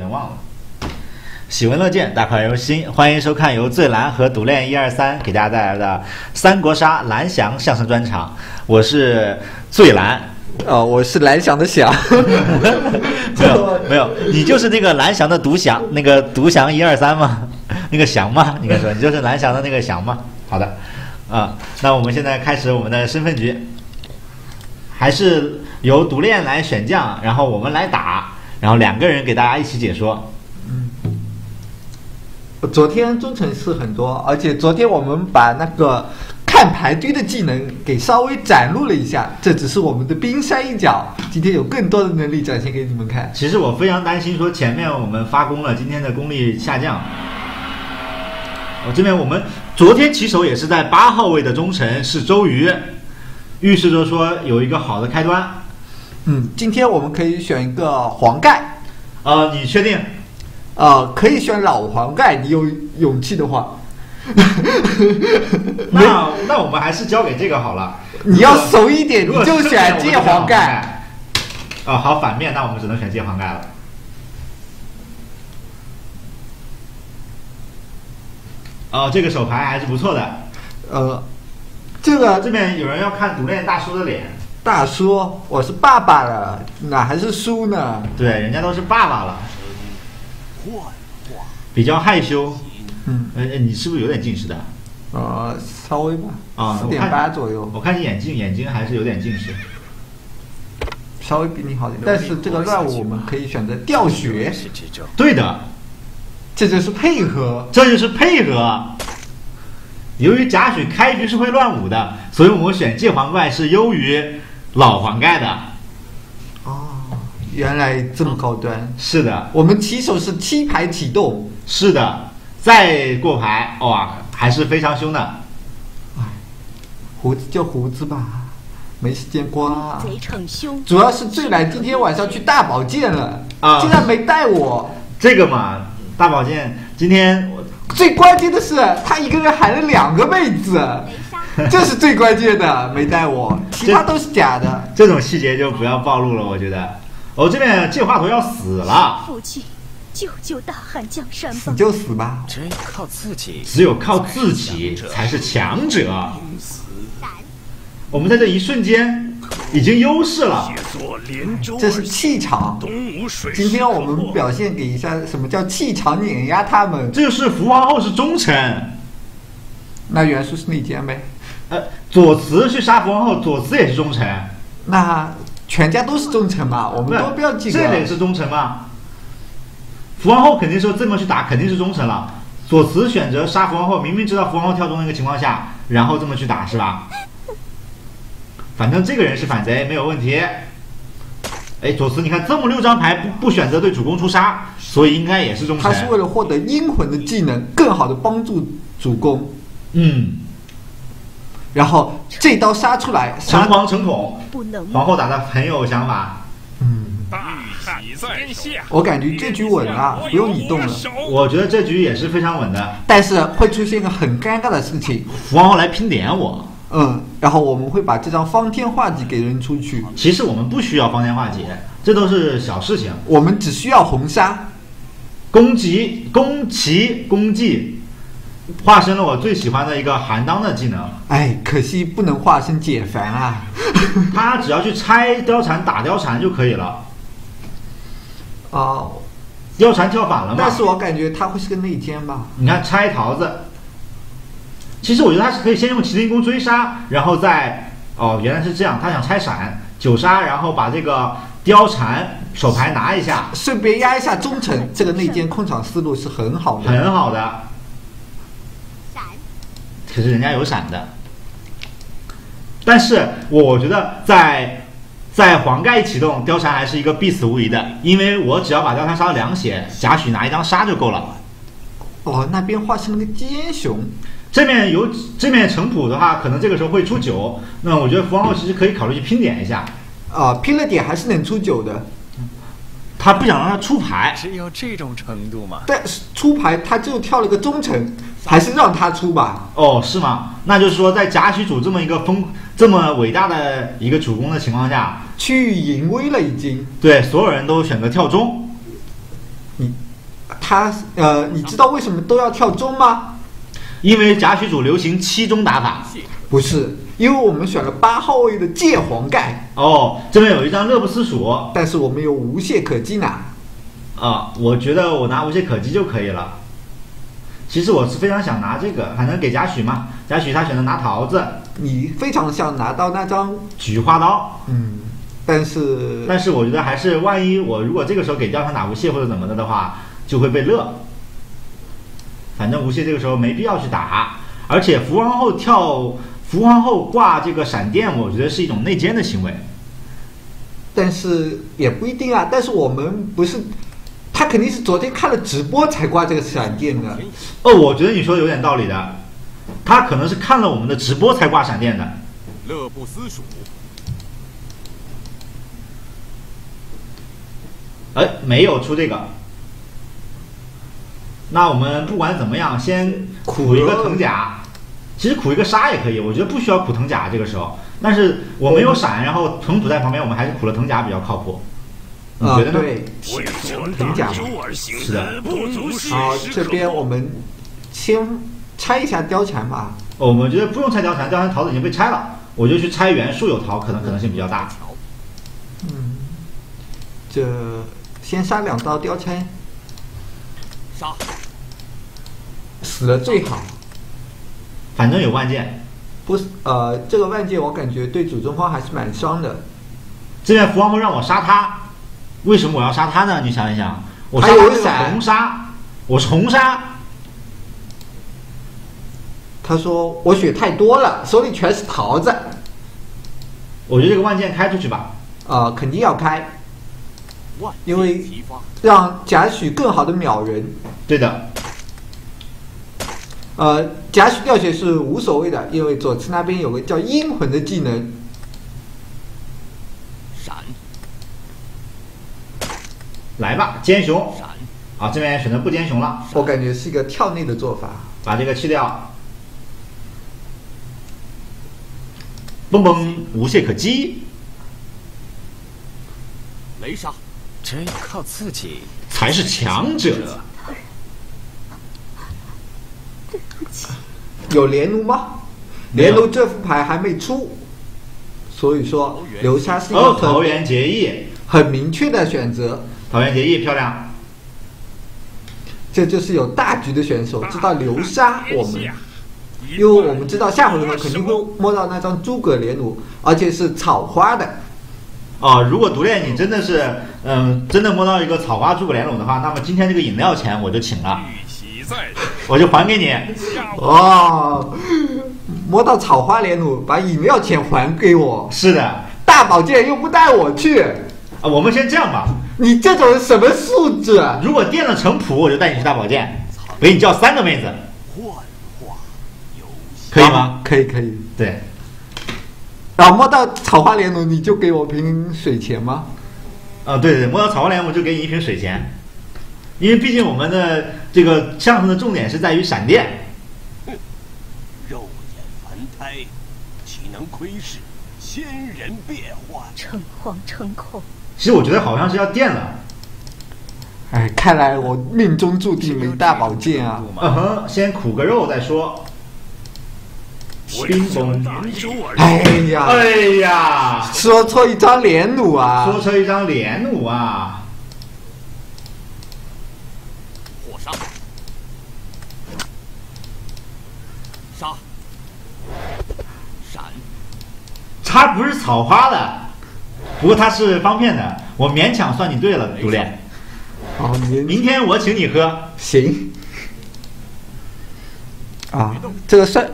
人忘了。喜闻乐见，大快人心，欢迎收看由醉蓝和独恋一二三给大家带来的三国杀蓝翔相声专场。我是醉蓝，哦，我是蓝翔的翔，没有没有，你就是那个蓝翔的独翔，那个独翔一二三吗？那个翔吗？应该说你就是蓝翔的那个翔吗？好的，啊，那我们现在开始我们的身份局，还是由独恋来选将，然后我们来打，然后两个人给大家一起解说。嗯昨天忠诚是很多，而且昨天我们把那个看牌堆的技能给稍微展露了一下，这只是我们的冰山一角。今天有更多的能力展现给你们看。其实我非常担心，说前面我们发功了，今天的功力下降。我这边我们昨天起手也是在八号位的忠诚是周瑜，预示着说有一个好的开端。嗯，今天我们可以选一个黄盖，呃，你确定？呃，可以选老黄盖，你有勇气的话。那那我们还是交给这个好了。你要熟一点，你就选借黄盖。啊。哦，好，反面，那我们只能选借黄盖了。哦，这个手牌还是不错的。呃，这个这边有人要看独恋大叔的脸，大叔，我是爸爸了，哪还是叔呢？对，人家都是爸爸了，比较害羞。嗯，呃，呃你是不是有点近视的？呃，稍微吧，啊，四点八左右，我看你眼镜，眼睛还是有点近视。稍微比你好点。但是这个乱舞我们可以选择掉血，对的，这就是配合。这就是配合。由于贾诩开局是会乱舞的，所以我们选借黄盖是优于老黄盖的。哦，原来这么高端。是的，我们起手是七排启动，是的，再过牌，哇，还是非常凶的。哎胡子就胡子吧，没时间刮。贼逞凶，主要是醉来今天晚上去大保健了，啊竟然没带我。这个嘛，大保健今天我最关键的是，他一个人喊了两个妹子，这是最关键的，没带我，其他都是假的。这种细节就不要暴露了，我觉得。我、这边借华佗要死了，父亲，救救大汉江山吧死！就死吧，只有靠自己。只有靠自己才是强者。我们在这一瞬间已经优势了，这是气场。东吴水今天我们表现给一下什么叫气场碾压他们。这就是福皇后是忠臣，那袁术是内奸呗？呃，左慈去杀伏皇后，左慈也是忠臣，那全家都是忠臣嘛，我们都不要记个。这得是忠臣吗？福王后肯定说这么去打，肯定是忠臣了。左慈选择杀福王后，明明知道福王后跳中的情况下，然后这么去打是吧？反正这个人是反贼，没有问题。哎，左慈，你看这么六张牌不不选择对主公出杀，所以应该也是忠臣。他是为了获得阴魂的技能，更好的帮助主公。嗯，然后这刀杀出来，诚杀惶诚恐，不能皇后打的很有想法。嗯大喜在下，我感觉这局稳了，不用你动了。我觉得这局也是非常稳的。但是会出现一个很尴尬的事情，伏皇后来拼点我，嗯，然后我们会把这张方天画戟给扔出去，其实我们不需要方天画戟，这都是小事情。我们只需要红杀。攻击、攻旗、攻技，化身了我最喜欢的一个韩当的技能。哎，可惜不能化身解凡啊。他只要去拆貂蝉、打貂蝉就可以了。哦，貂蝉跳反了嘛但？是我感觉他会是个内奸吧？你看拆桃子，其实我觉得他是可以先用麒麟弓追杀，然后再哦原来是这样，他想拆闪九杀，然后把这个貂蝉手牌拿一下，顺便压一下忠诚，这个内奸控场思路是很好的。很好的。可是人家有闪的，但是我觉得在在黄盖启动，貂蝉还是一个必死无疑的，因为我只要把貂蝉杀到两血，贾诩拿一张杀就够了。哦，那边化成了个奸雄，这面有这面程普的话，可能这个时候会出九，那我觉得伏王后其实可以考虑去拼点一下，啊，拼了点还是能出九的。他不想让他出牌，只有这种程度嘛？但是出牌他就跳了个忠诚，还是让他出吧。哦，是吗？那就是说，在贾诩主这么一个风这么伟大的一个主公的情况下，区域淫威了已经。对所有人都选择跳中，你他呃，你知道为什么都要跳中吗？因为贾诩主流行七中打法。不是，因为我们选了八号位的借黄盖，哦，这边有一张乐不思蜀但是我们有无懈可击呢。啊，我觉得我拿无懈可击就可以了。其实我是非常想拿这个，反正给贾诩嘛，贾诩他选择拿桃子、你非常想拿到那张，菊花刀，嗯，但是但是我觉得还是万一我如果这个时候给貂蝉打无懈或者怎么的的话，就会被乐。反正无懈这个时候没必要去打，而且福皇后跳福皇后挂这个闪电，我觉得是一种内奸的行为。但是也不一定啊。但是我们不是，他肯定是昨天看了直播才挂这个闪电的。哦，我觉得你说的有点道理的，他可能是看了我们的直播才挂闪电的。乐不思蜀，哎，没有出这个。那我们不管怎么样，先苦一个藤甲。其实苦一个杀也可以，我觉得不需要苦藤甲这个时候。但是我没有闪，然后藤主在旁边，我们还是苦了藤甲比较靠谱。你啊，觉得呢？对。为我藤甲是的好，时这边我们先拆一下貂蝉吧。哦我们觉得不用拆貂蝉，貂蝉桃子已经被拆了，我就去拆原树有桃，可能可能性比较大。嗯，这先杀两刀貂蝉，杀，死了最好。反正有万箭，不是，呃，这个万箭我感觉对主中方还是蛮伤的。这边福王后让我杀他，为什么我要杀他呢？你想一想，我杀还有他这个闪红杀，我是红杀，他说我血太多了，手里全是桃子，我觉得这个万箭开出去吧。呃，肯定要开，因为让贾诩更好的秒人。对的，呃，贾诩掉血是无所谓的，因为左慈那边有个叫阴魂的技能，闪。来吧，奸雄。闪，啊，这边选择不奸雄了，我感觉是一个跳内的做法。把这个去掉。嘣嘣，无懈可击，雷杀，这靠自己。才是强者。有连弩吗？连弩这副牌还没出，所以说流沙是一个哦，桃园结义，很明确的选择。桃园结义漂亮。这就是有大局的选手知道流沙，我们因为我们知道下回合肯定会摸到那张诸葛连弩，而且是草花的。哦，如果独恋你真的是，嗯，真的摸到一个草花诸葛连弩的话，那么今天这个饮料钱我就请了，我就还给你。哦，摸到草花连弩，把饮料钱还给我，是的，啊，大宝剑又不带我去，啊我们先这样吧，你这种人什么素质？啊如果垫了城普，我就带你去大保健，给你叫三个妹子，可以吗？可以可以。对，然后摸到草花连弩，你就给我瓶水钱吗？啊，对对，摸到草花连我就给你一瓶水钱，因为毕竟我们的这个相声的重点是在于闪电。肉眼凡胎，岂能窥视仙人变幻？诚惶诚恐，其实我觉得好像是要电了，哎，看来我命中注定没大宝剑啊！嗯哼，先苦个肉再说。冰崩，大周而哎呀，哎呀，说错一张连弩啊！说错一张连弩啊！火杀，杀，闪，它不是草花的，不过它是方片的，我勉强算你对了，独练。好，明明天我请你喝，行啊，这个算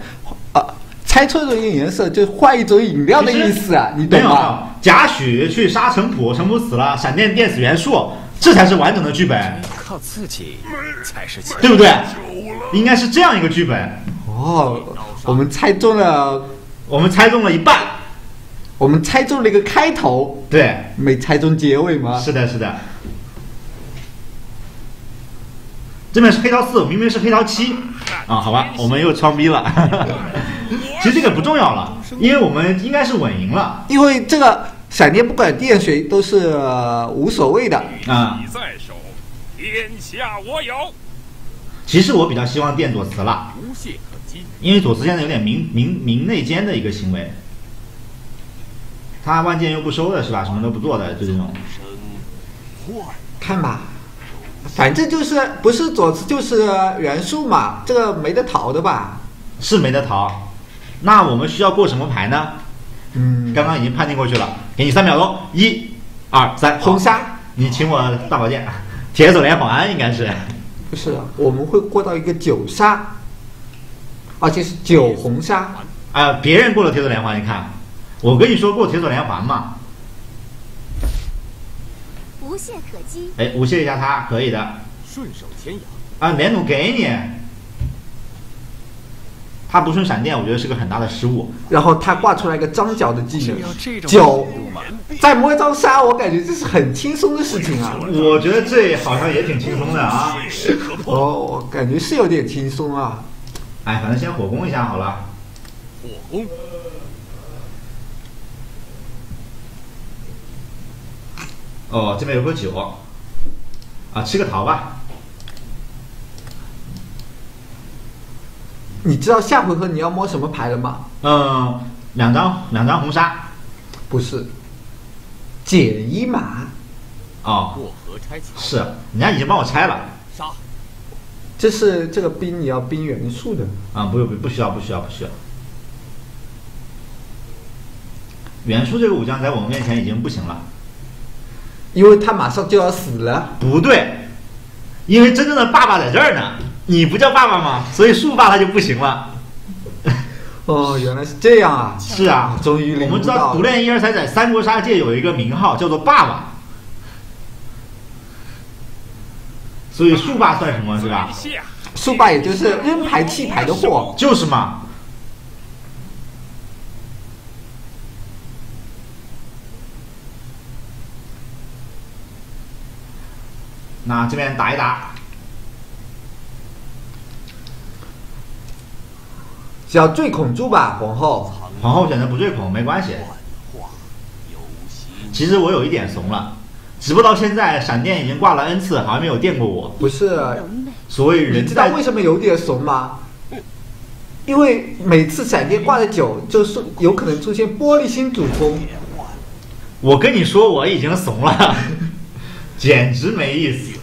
啊，猜错一种颜色就换一种饮料的意思啊，你没有没懂吗？有，贾诩去杀程普，程普死了，闪电电死袁术，这才是完整的剧本，靠自己才是强。对不对？应该是这样一个剧本，哦，我们猜中了，我们猜中了一半，我们猜中了一个开头，对，没猜中结尾吗？是的，是的。这边是黑桃四，明明是黑桃七，啊，好吧，我们又装逼了。其实这个不重要了，因为我们应该是稳赢了因为这个闪电不管电谁都是、呃无所谓的。啊。你在手，天下我有。其实我比较希望电左慈了，无懈。因为左慈现在有点明明明内奸的一个行为，他万箭又不收的是吧？什么都不做的，就这种。看吧，反正就是不是左慈就是袁术嘛，这个没得逃的吧？是没得逃。那我们需要过什么牌呢？嗯，刚刚已经判定过去了，给你三秒钟，一、二、三，红杀你请我大宝剑，铁手连环应该是。不是，我们会过到一个九杀，而且是九红杀。啊、别人过了铁索连环，你看，我跟你说过铁索连环嘛，无懈可击。哎，无懈一下他，可以的。顺手牵羊，啊，连弩给你，他不顺闪电，我觉得是个很大的失误。然后他挂出来一个张角的技能只要这种九程度吗？再摸一张杀，我感觉这是很轻松的事情啊。我觉得这好像也挺轻松的啊。哦，我感觉是有点轻松啊。哎，反正先火攻一下好了。火攻，哦，这边有个酒，啊，吃个桃吧。你知道下回合你要摸什么牌了吗？嗯，两张两张红杀。不是，解一马，哦，过河拆桥，是，人家已经帮我拆了。杀这是这个兵你要兵元素的。啊，不不不需要不需要不需要。元素这个武将在我们面前已经不行了。因为他马上就要死了。不对，因为真正的爸爸在这儿呢。你不叫爸爸吗？所以树爸他就不行了。哦，原来是这样啊！是啊，终于我们知道独恋一二三在三国杀界有一个名号叫做爸爸，所以速霸算什么是吧？下树爸也就是扔牌弃牌的货。就是嘛。那这边打一打，只要坠孔珠吧，皇后。皇后选择不坠孔没关系。其实我有一点怂了，直播到现在，闪电已经挂了 N 次，好像没有电过我。不是，所以人在知道为什么有点怂吗？因为每次闪电挂的久，就是有可能出现玻璃心主攻。我跟你说，我已经怂了，简直没意思。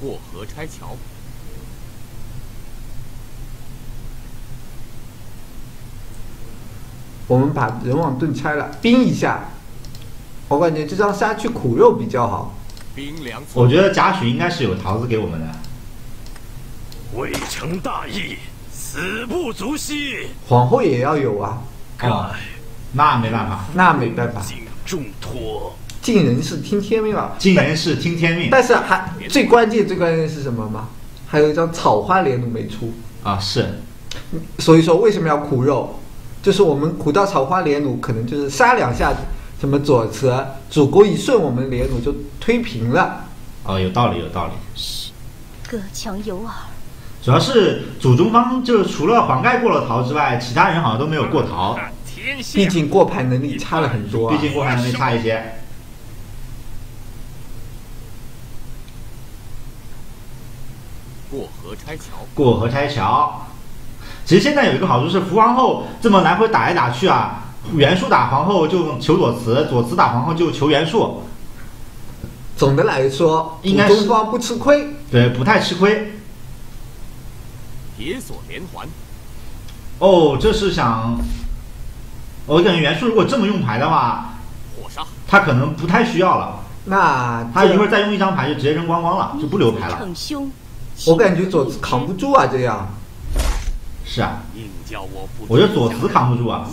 过河拆桥，我们把人网盾拆了，冰一下。我感觉这张杀去苦肉比较好。冰凉我觉得贾诩应该是有桃子给我们的。未成大义，死不足惜。皇后也要有啊，哦，那没办法，那没办法，敬重托，尽人事听天命了。尽人事听天命但是还最关键最关键是什么吗？还有一张草花连弩没出，啊！是，所以说为什么要苦肉？就是我们苦到草花连弩，可能就是杀两下，什么左慈主攻一顺，我们连弩就推平了。哦，有道理，有道理。隔墙有耳。主要是主中方就是除了黄盖过了桃之外，其他人好像都没有过桃。毕竟过牌能力差了很多啊毕。竟过牌能力差一些。过河拆桥，过河拆桥。其实现在有一个好处是，福皇后这么来回打来打去啊，袁术打皇后就求左慈，左慈打皇后就求袁术，总的来说，应该是东方不吃亏。对，不太吃亏。铁锁连环，哦，这是想，我感觉袁术如果这么用牌的话，火杀他可能不太需要了，那他一会儿再用一张牌就直接扔光光了，就不留牌了。我感觉左慈扛不住啊，这样。是啊，我觉得左慈扛不住啊，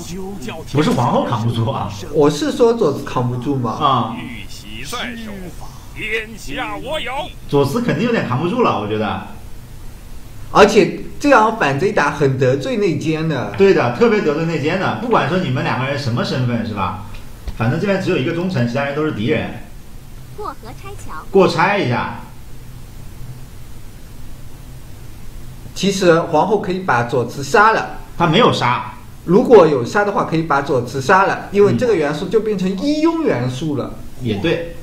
不是皇后扛不住啊。我是说左慈扛不住嘛。啊、玉玺在手，天下我有。左慈肯定有点扛不住了，我觉得。而且这样反贼打很得罪内奸的。对的，特别得罪内奸的，不管说你们两个人什么身份是吧？反正这边只有一个忠臣，其他人都是敌人。过河拆桥，过拆一下，其实皇后可以把左慈杀了。她没有杀如果有杀的话可以把左慈杀了因为这个元素就变成一拥元素了。也对。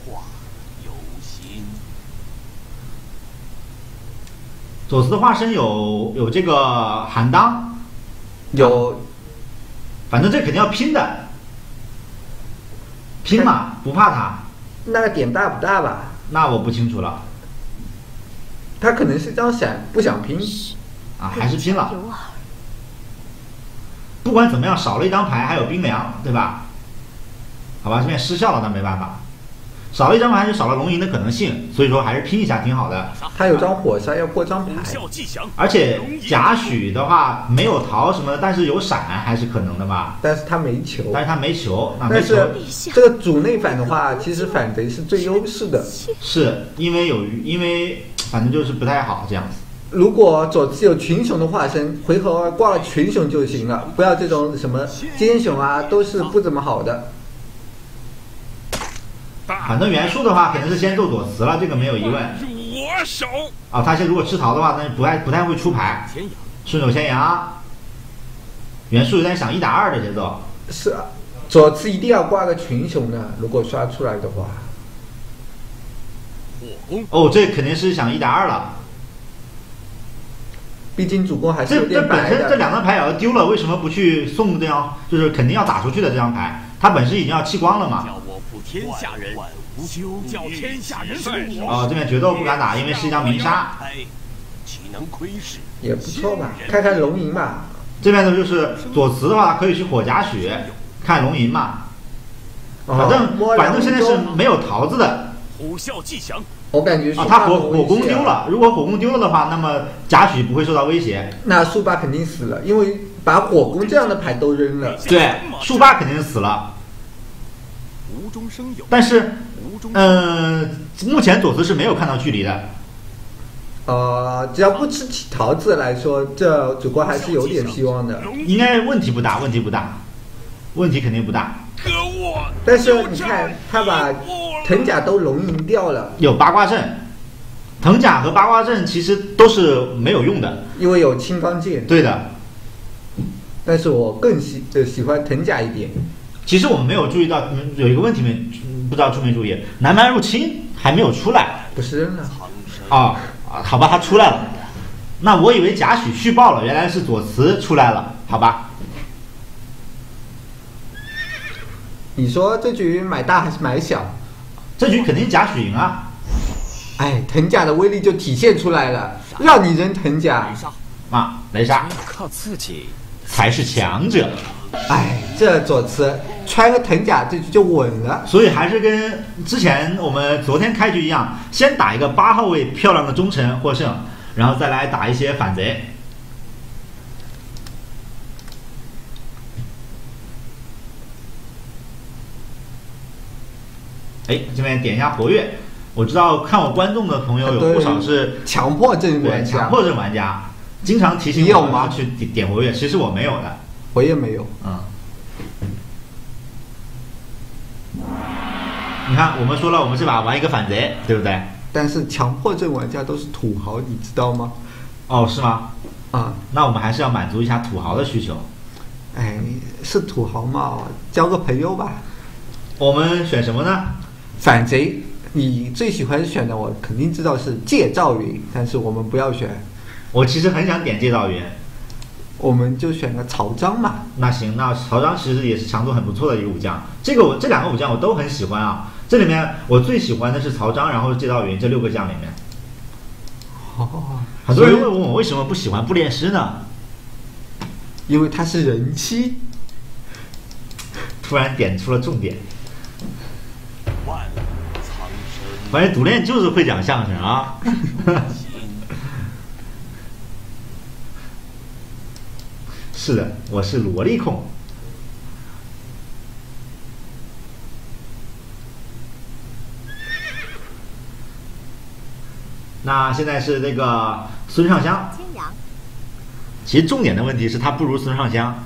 左慈的化身有有这个韩当。有。反正这肯定要拼的。拼嘛不怕他。那个点大不大吧？那我不清楚了。他可能是张闪不想拼。啊，还是拼了。不管怎么样，少了一张牌，还有冰凉，对吧？好吧，这边失效了，那没办法，少了一张牌就少了龙吟的可能性，所以说还是拼一下挺好的。他有张火山要过张牌，而且贾诩的话没有逃什么，但是有闪还是可能的吧？但是他没球。但是他没球，那没但球是这个主内反的话，其实反贼是最优势的。是因为有因为反正就是不太好这样子。如果左慈有群雄的化身，回合挂了群雄就行了，不要这种什么奸雄啊，都是不怎么好的。反正袁术的话肯定是先揍左慈了，这个没有疑问入我手。啊。他现如果吃桃的话，那不太不太会出牌，顺手牵羊。袁术有点想一打二的节奏，是啊，左慈一定要挂个群雄的，如果刷出来的话。火攻，哦，这肯定是想一打二了。毕竟主公还是有这这本。身这两张牌也要丢了，为什么不去送这张？就是肯定要打出去的这张牌，他本身已经要弃光了嘛。叫我负天下人，无休叫天下人负我。啊，这边决斗不敢打，因为是一张明杀。岂能窥视？也不错吧，看看龙吟吧。这边呢就是左慈的话，可以去火夹血，看龙吟嘛。反正、哦反正现在是没有桃子的虎啸吉祥，我感觉啊，他火火攻丢了。如果火攻丢了的话，那么贾诩不会受到威胁。那速霸肯定死了，因为把火攻这样的牌都扔了。对，树霸肯定是死了。无中生有，但是，嗯、目前左慈是没有看到距离的。呃，只要不吃起桃子来说，这主公还是有点希望的。应该问题不大，问题不大，问题肯定不大。割我。但是你看，他把藤甲都龙吟掉了，有八卦阵，藤甲和八卦阵其实都是没有用的。因为有青钢剑。对的，但是我更喜呃喜欢藤甲一点。其实我们没有注意到，嗯有一个问题没，不知道注没注意，南蛮入侵还没有出来不是扔了，啊啊，好吧，他出来了。那我以为贾诩续报了，原来是左慈出来了，好吧？你说这局买大还是买小？这局肯定贾诩赢啊！哎，藤甲的威力就体现出来了，让你扔藤甲啊，雷杀靠自己。才是强者，哎，这左慈穿个藤甲，这局就稳了。所以还是跟之前我们昨天开局一样，先打一个八号位漂亮的忠臣获胜，然后再来打一些反贼。哎，这边点一下活跃，我知道看我观众的朋友有不少是强迫症对玩家，强迫症玩家，经常提醒我要去点点活跃，其实我没有的，我也没有。嗯。你看，我们说了，我们这把玩一个反贼，对不对？但是强迫症玩家都是土豪，你知道吗？哦，是吗？啊，那我们还是要满足一下土豪的需求。哎，是土豪嘛，交个朋友吧。我们选什么呢？反贼，你最喜欢选的，我肯定知道是借赵云，但是我们不要选，我其实很想点借赵云。我们就选个曹彰嘛。那行，那曹彰其实也是强度很不错的一个武将。这个我这两个武将我都很喜欢啊。这里面我最喜欢的是曹彰，然后是借赵云这六个将里面，哦，很多人会问我为什么不喜欢步练师呢？因为他是人妻。突然点出了重点。生发现独练就是会讲相声啊。是的，我是萝莉控。那现在是这个孙尚香，其实重点的问题是他不如孙尚香。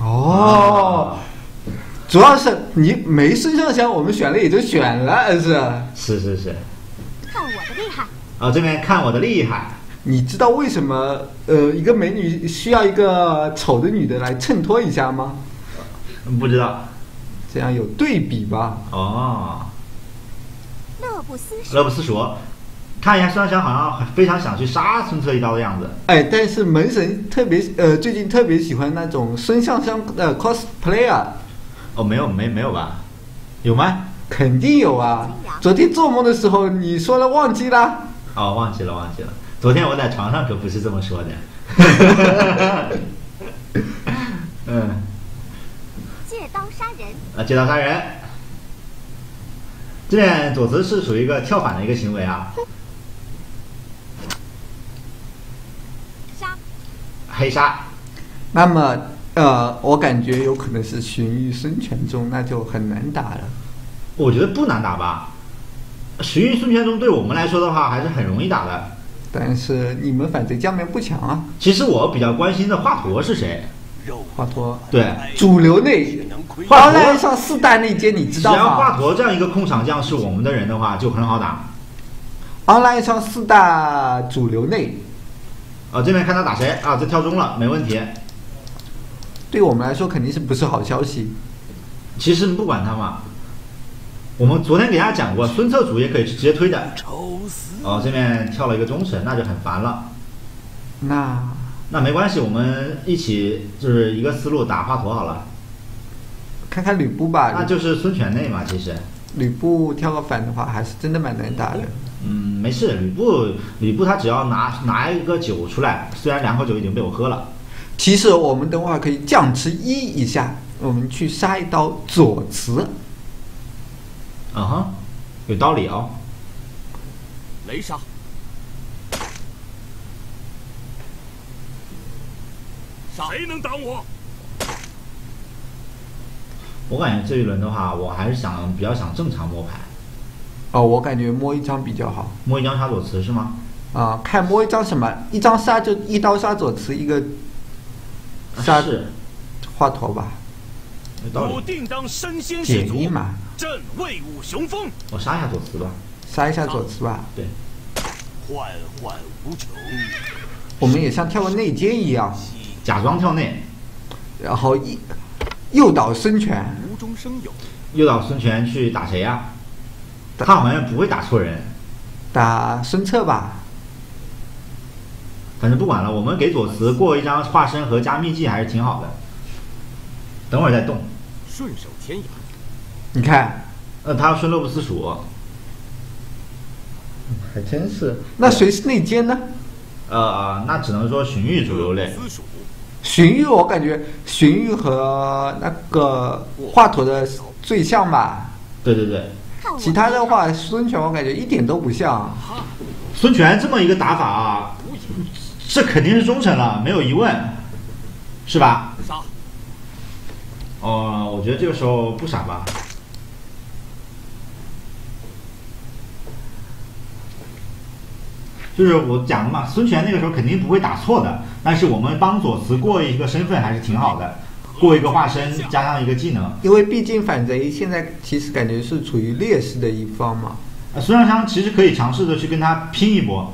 哦，主要是你没孙尚香，我们选了也就选了，是。是是是，看我的厉害！啊，这边看我的厉害。你知道为什么呃一个美女需要一个丑的女的来衬托一下吗？不知道这样有对比吧。哦，乐不思蜀，乐不思蜀，看一下孙尚香好像非常想去杀孙策一刀的样子。哎，但是门神特别呃，最近特别喜欢那种孙尚香的 cosplayer，哦，没有没没有吧？有吗？肯定有啊。昨天做梦的时候你说了忘记了？哦，忘记了忘记了。昨天我在床上可不是这么说的。嗯，借刀杀人，啊，借刀杀人。这边左慈是属于一个跳反的一个行为啊，杀，黑杀。那么呃，我感觉有可能是荀彧、孙权中，那就很难打了。我觉得不难打吧，荀彧、孙权中对我们来说的话还是很容易打的。但是你们反贼将面不强啊。其实我比较关心的华佗是谁？肉华佗对，主流内华佗上四大内奸，你知道只要华？佗这样一个控场将是我们的人的话，就很好打。online 上四大主流内，啊，这边看他打谁啊？这跳中了，没问题。对我们来说肯定是不是好消息。其实不管他嘛，我们昨天给大家讲过，孙策主也可以直接推的。抽丝哦，这边跳了一个忠臣，那就很烦了。那那没关系，我们一起就是一个思路打华佗好了。看看吕布吧，那就是孙权内嘛，其实，吕布跳个反的话，还是真的蛮难打的。嗯，没事，吕布吕布他只要拿拿一个酒出来，虽然两口酒已经被我喝了。其实我们等会儿可以降之一一下，我们去杀一刀左慈。啊哈，有道理哦。雷杀，谁能挡我？我感觉这一轮的话，我还是想比较想正常摸牌，哦，我感觉摸一张比较好。摸一张杀左慈是吗？啊、看摸一张什么？一张杀就一刀杀左慈，一个杀是华佗吧，有道理。我定当身先士卒朕威武雄风。我杀一下左慈吧。杀一下左慈吧。对，幻幻无穷，我们也像跳个内奸一样，假装跳内，然后一诱导孙权无中生有，诱导孙权去打谁呀、他好像不会打错人。打孙策吧。反正不管了，我们给左慈过一张化身和加秘技还是挺好的。等会儿再动。顺手牵羊。你看，呃，他要顺乐不思蜀，还真是。那谁是内奸呢？呃，那只能说荀彧主流类。荀彧，我感觉荀彧和那个华佗的最像吧。对对对，其他的话，孙权我感觉一点都不像。孙权这么一个打法啊，这肯定是忠诚了，没有疑问，是吧？傻，哦、我觉得这个时候不傻吧。就是我讲的嘛，孙权那个时候肯定不会打错的，但是我们帮左慈过一个身份还是挺好的，过一个化身加上一个技能。因为毕竟反贼现在其实感觉是处于劣势的一方嘛，呃孙尚香其实可以尝试着去跟他拼一波，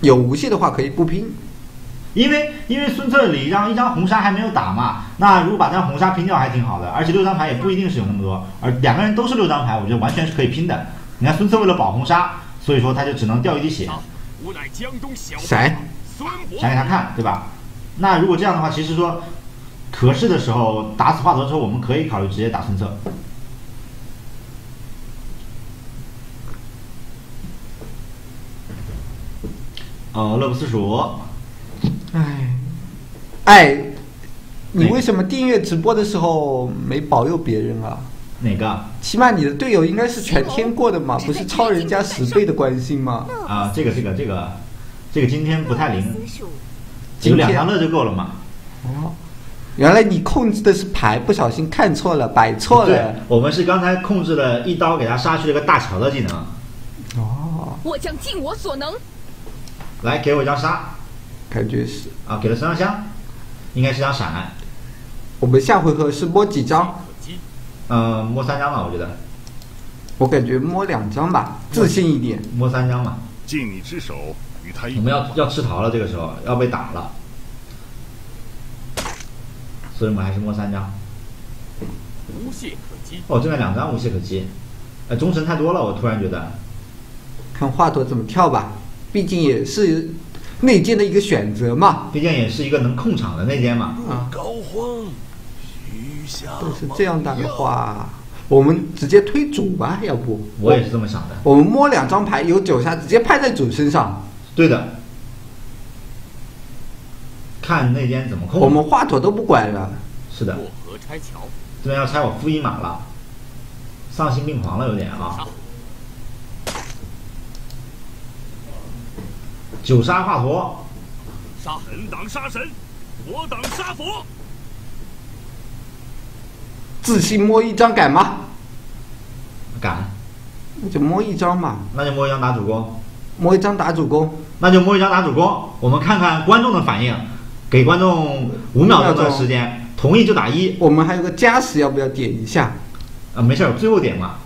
有无懈的话可以不拼。因为因为孙策里一张一张红杀还没有打嘛，那如果把这张红杀拼掉还挺好的，而且六张牌也不一定是有那么多，而两个人都是六张牌，我觉得完全是可以拼的。你看孙策为了保红杀，所以说他就只能掉一滴血，吾乃江东小闪孙伯想给他看，对吧？那如果这样的话，其实说合适的时候打死华佗之后，我们可以考虑直接打孙策。哦，乐不思蜀，哎，哎，你为什么订阅直播的时候没保佑别人啊？哪个？起码你的队友应该是全天过的嘛，不是超人家十倍的关心吗？啊，这个这个这个，这个今天不太灵，有两张乐就够了嘛。哦，原来你控制的是牌，不小心看错了，摆错对了。，我们是刚才控制了一刀给他杀去了个大乔的技能。哦，我将尽我所能。来，给我一张杀感觉是。啊，给了孙尚香，应该是张闪，我们下回合是摸几张？嗯、摸三张吧，我觉得我感觉摸两张吧，自信一点。摸三张吧。尽你之手与他一我们要要吃桃了，这个时候要被打了，所以我们还是摸三张。无懈可击。哦，这边两张无懈可击，呃，忠臣太多了，我突然觉得看华佗怎么跳吧，毕竟也是内奸的一个选择嘛。毕竟也是一个能控场的内奸嘛。啊，膏肓，徐下但是这样打的话，我们直接推主吧，要不？我也是这么想的。我们摸两张牌，有九杀，直接派在主身上。对的，看内奸怎么控。我们华佗都不管了，是的，过河拆桥，这边要拆我负一马了，丧心病狂了有点啊。九杀华佗，杀神挡杀神，我挡杀佛。自信摸一张敢吗？敢，那就摸一张嘛，那就摸一张打主攻，摸一张打主攻。那就摸一张打主攻。我们看看观众的反应，给观众五秒钟的时间，同意就打一，我们还有个加时，要不要点一下？啊，没事儿，最后点嘛。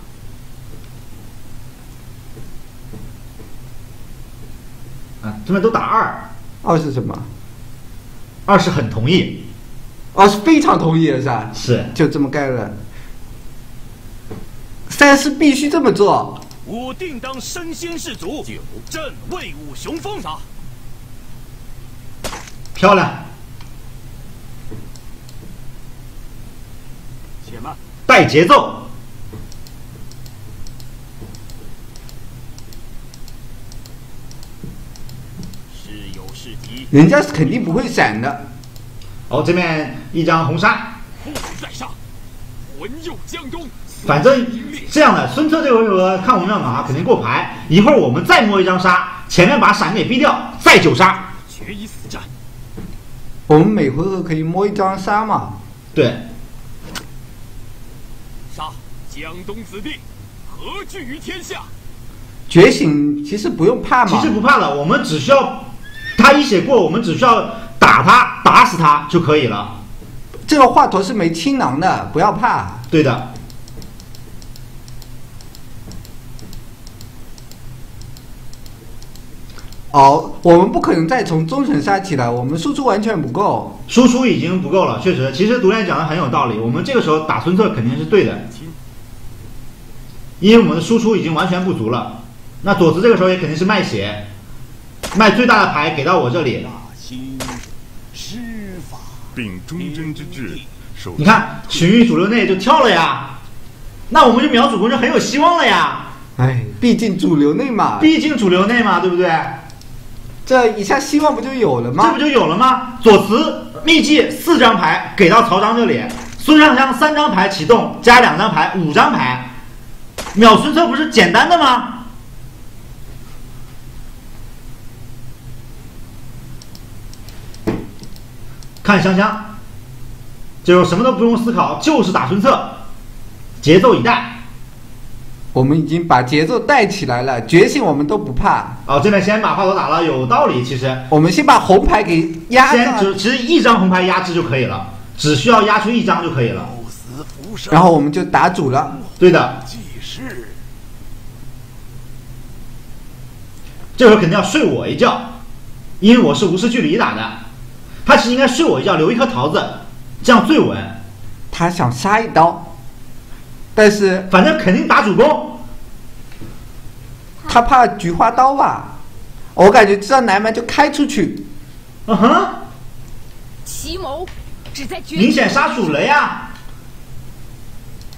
啊，这边都打二，二是什么？二是很同意，二，是非常同意的是吧？是就这么干了。三是必须这么做。我定当身先士卒，九朕威武雄风。杀漂亮，且慢，带节奏，事有事急，人家是肯定不会闪的。哦，这边一张红杀，不在杀，魂佑江东。反正这样的，孙策这回合看我们要拿肯定过牌，一会儿我们再摸一张杀，前面把闪给逼掉，再九杀，决一死战。我们每回合可以摸一张杀嘛？对，杀江东子弟，何惧于天下？觉醒其实不用怕嘛。其实不怕了，我们只需要他一血过，我们只需要打他，打死他就可以了。这个华佗是没青囊的，不要怕。对的，哦，我们不可能再从中层杀起来，我们输出完全不够。输出已经不够了，确实，其实独眼讲的很有道理，我们这个时候打孙策肯定是对的，因为我们的输出已经完全不足了。那左慈这个时候也肯定是卖血，卖最大的牌给到我这里。大兴施法，秉忠贞之志，守你看荀彧主流内就跳了呀，那我们就秒主公就很有希望了呀。哎，毕竟主流内嘛，毕竟主流内嘛，对不对？这一下希望不就有了吗这不？就有了吗？左慈秘技四张牌给到曹彰这里，孙尚香三张牌启动加两张牌，五张牌，秒孙策不是简单的吗？看香香，就什么都不用思考，就是打孙策，节奏以待。我们已经把节奏带起来了，觉醒我们都不怕。哦，这边先把话头打了，有道理。其实我们先把红牌给压先上，只其实一张红牌压制就可以了，只需要压出一张就可以了。然后我们就打主了。对的，这会儿肯定要睡我一觉，因为我是无视距离打的。他其实应该睡我一觉，留一颗桃子，这样最稳。他想杀一刀，但是反正肯定打主攻。他怕菊花刀吧？我感觉这张南蛮就开出去。嗯哼，奇谋只在绝明显杀主了呀！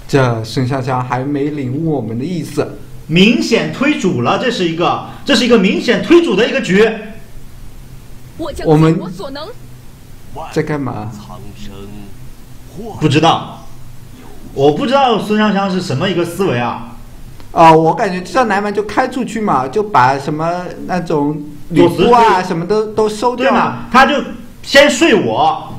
这沈香香还没领悟我们的意思。明显推主了，这是一个，这是一个明显推主的一个局。我将我们尽我所能。万在干嘛？不知道，我不知道孙尚香是什么一个思维啊？哦，我感觉这张南蛮就开出去嘛，就把什么那种吕布啊什么都都收掉了。对嘛？他就先睡我，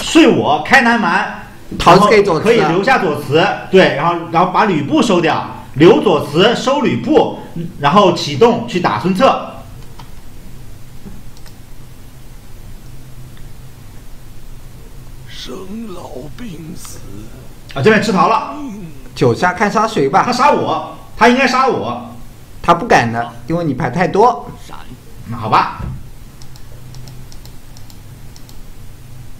睡我开南蛮，桃子给左慈可以留下左慈，对，然后然后把吕布收掉，留左慈收吕布，然后启动去打孙策。生老病死，啊，这边吃桃了，九杀看杀谁吧他，杀我，他应该杀我，他不敢的，因为你牌太多。闪，那好吧。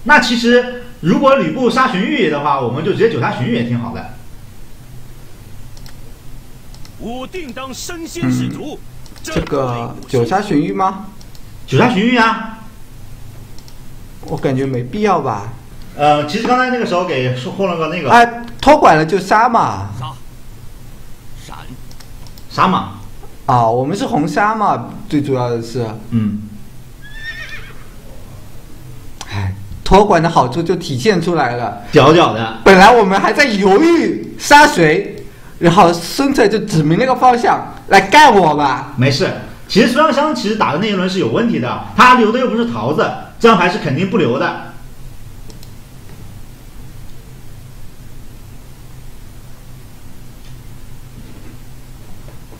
那其实如果吕布杀荀彧的话，我们就直接九杀荀彧也挺好的。我定当身先士卒，这个九杀荀彧吗？九杀荀彧啊。我感觉没必要吧。呃，其实刚才那个时候给换了个那个哎，托管了就杀嘛。杀，闪，杀嘛。啊，我们是红杀嘛，最主要的是。嗯。哎，托管的好处就体现出来了。屌屌的。本来我们还在犹豫杀谁，然后孙策就指明了个方向来干我吧。没事，其实孙尚香其实打的那一轮是有问题的，他留的又不是桃子，这样牌是肯定不留的。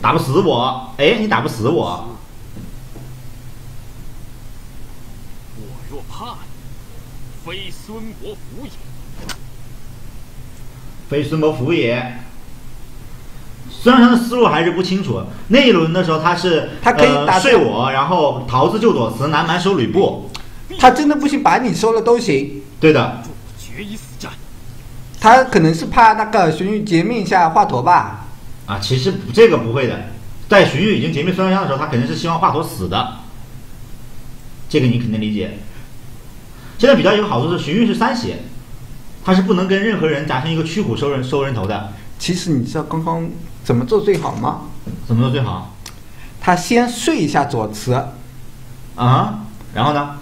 打不死我，哎，你打不死我。我若怕你，非孙伯符也。非孙伯符也。孙尚香的思路还是不清楚。那一轮的时候，他是他可以打睡我，然后桃子救左慈，南蛮收吕布。他真的不行，把你收了都行。对的。决一死战。他可能是怕那个荀彧截灭一下华佗吧。啊，其实这个不会的，在荀彧已经截灭孙尚香的时候，他肯定是希望华佗死的，这个你肯定理解。现在比较有个好处是荀彧是三血，他是不能跟任何人达成一个驱虎收人收人头的。其实你知道刚刚怎么做最好吗？怎么做最好？他先睡一下左慈，啊，然后呢，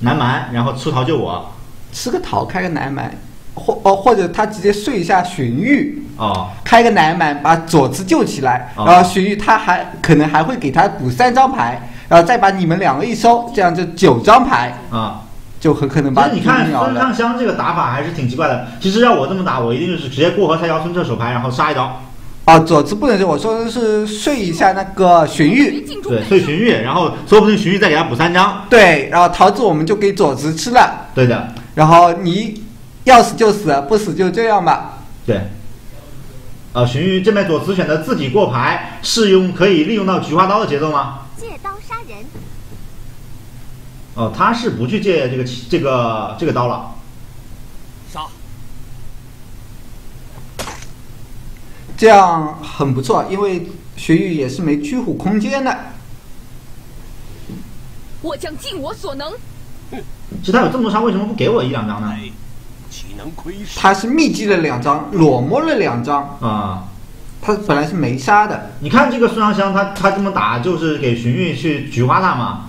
南蛮，然后出逃救我，吃个桃开个南蛮，或哦或者他直接睡一下荀彧。哦，开个南蛮把左慈救起来，哦、然后荀彧他还可能还会给他补三张牌，然后再把你们两个一收，这样就九张牌啊，就很可能把你看孙尚香这个打法还是挺奇怪的。其实要我这么打，我一定就是直接过河拆桥孙策手牌，然后杀一刀。啊，左慈不能救我说的是睡一下那个荀彧，对，睡荀彧，然后说不定荀彧再给他补三张。对，然后桃子我们就给左慈吃了。对的。然后你要死就死，不死就这样吧。对。呃，荀彧这边左慈选择自己过牌，是用可以利用到菊花刀的节奏吗？借刀杀人。哦，他是不去借这个这个这个刀了。杀。这样很不错，因为荀彧也是没驱虎空间的。我将尽我所能。其实他有这么多杀，为什么不给我一两张呢？他是密集了两张，裸摸了两张啊。他本来是没杀的。你看这个孙尚香，他他这么打，就是给荀彧去菊花他嘛。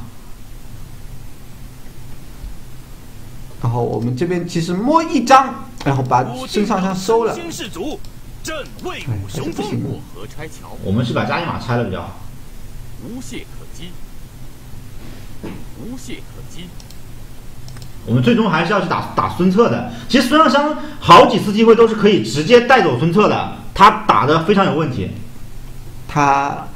然后我们这边其实摸一张，然后把孙尚香收了。新士卒，朕魏武雄风。过河拆桥。我们是把加一码拆了比较好。无懈可击，无懈可击。我们最终还是要去打打孙策的。其实孙尚香好几次机会都是可以直接带走孙策的，他打的非常有问题。他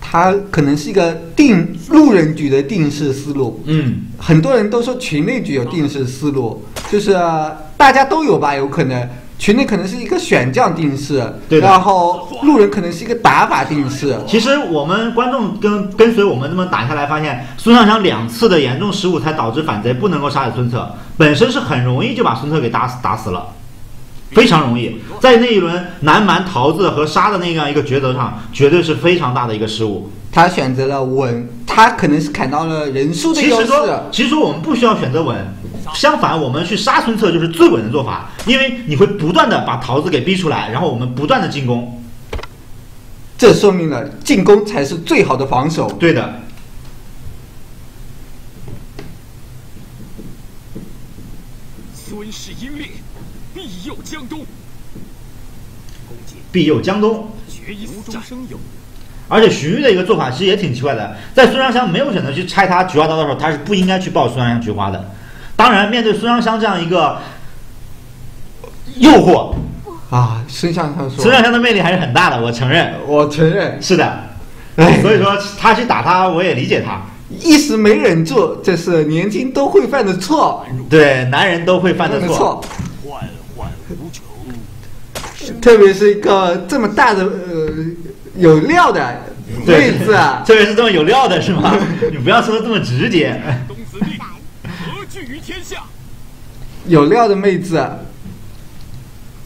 他可能是一个定路人局的定式思路。嗯，很多人都说群内局有定式思路，就是大家都有吧，有可能。群内可能是一个选将定式，然后路人可能是一个打法定式。其实我们观众跟跟随我们这么打下来，发现孙尚香两次的严重失误才导致反贼不能够杀死孙策，本身是很容易就把孙策给打死打死了，非常容易。在那一轮南蛮桃子和杀的那样一个抉择上，绝对是非常大的一个失误。他选择了稳，他可能是砍到了人数的优势。其实说，其实说我们不需要选择稳。相反，我们去杀孙策就是最稳的做法，因为你会不断的把桃子给逼出来，然后我们不断的进攻，这说明了进攻才是最好的防守。对的。孙氏英烈，庇佑江东。庇佑江东，决一死战。而且荀彧的一个做法其实也挺奇怪的，在孙尚香没有选择去拆他菊花刀的时候，他是不应该去爆孙尚香菊花的。当然，面对孙尚香这样一个诱惑啊，孙尚香说，孙尚香的魅力还是很大的，我承认，我承认是的。哎，所以说他去打他，我也理解他，一时没忍住，这是年轻都会犯的错。对，男人都会犯的错。患患无穷，特别是一个这么大的呃有料的位置啊，特别是这么有料的是吗？你不要说的这么直接。有料的妹子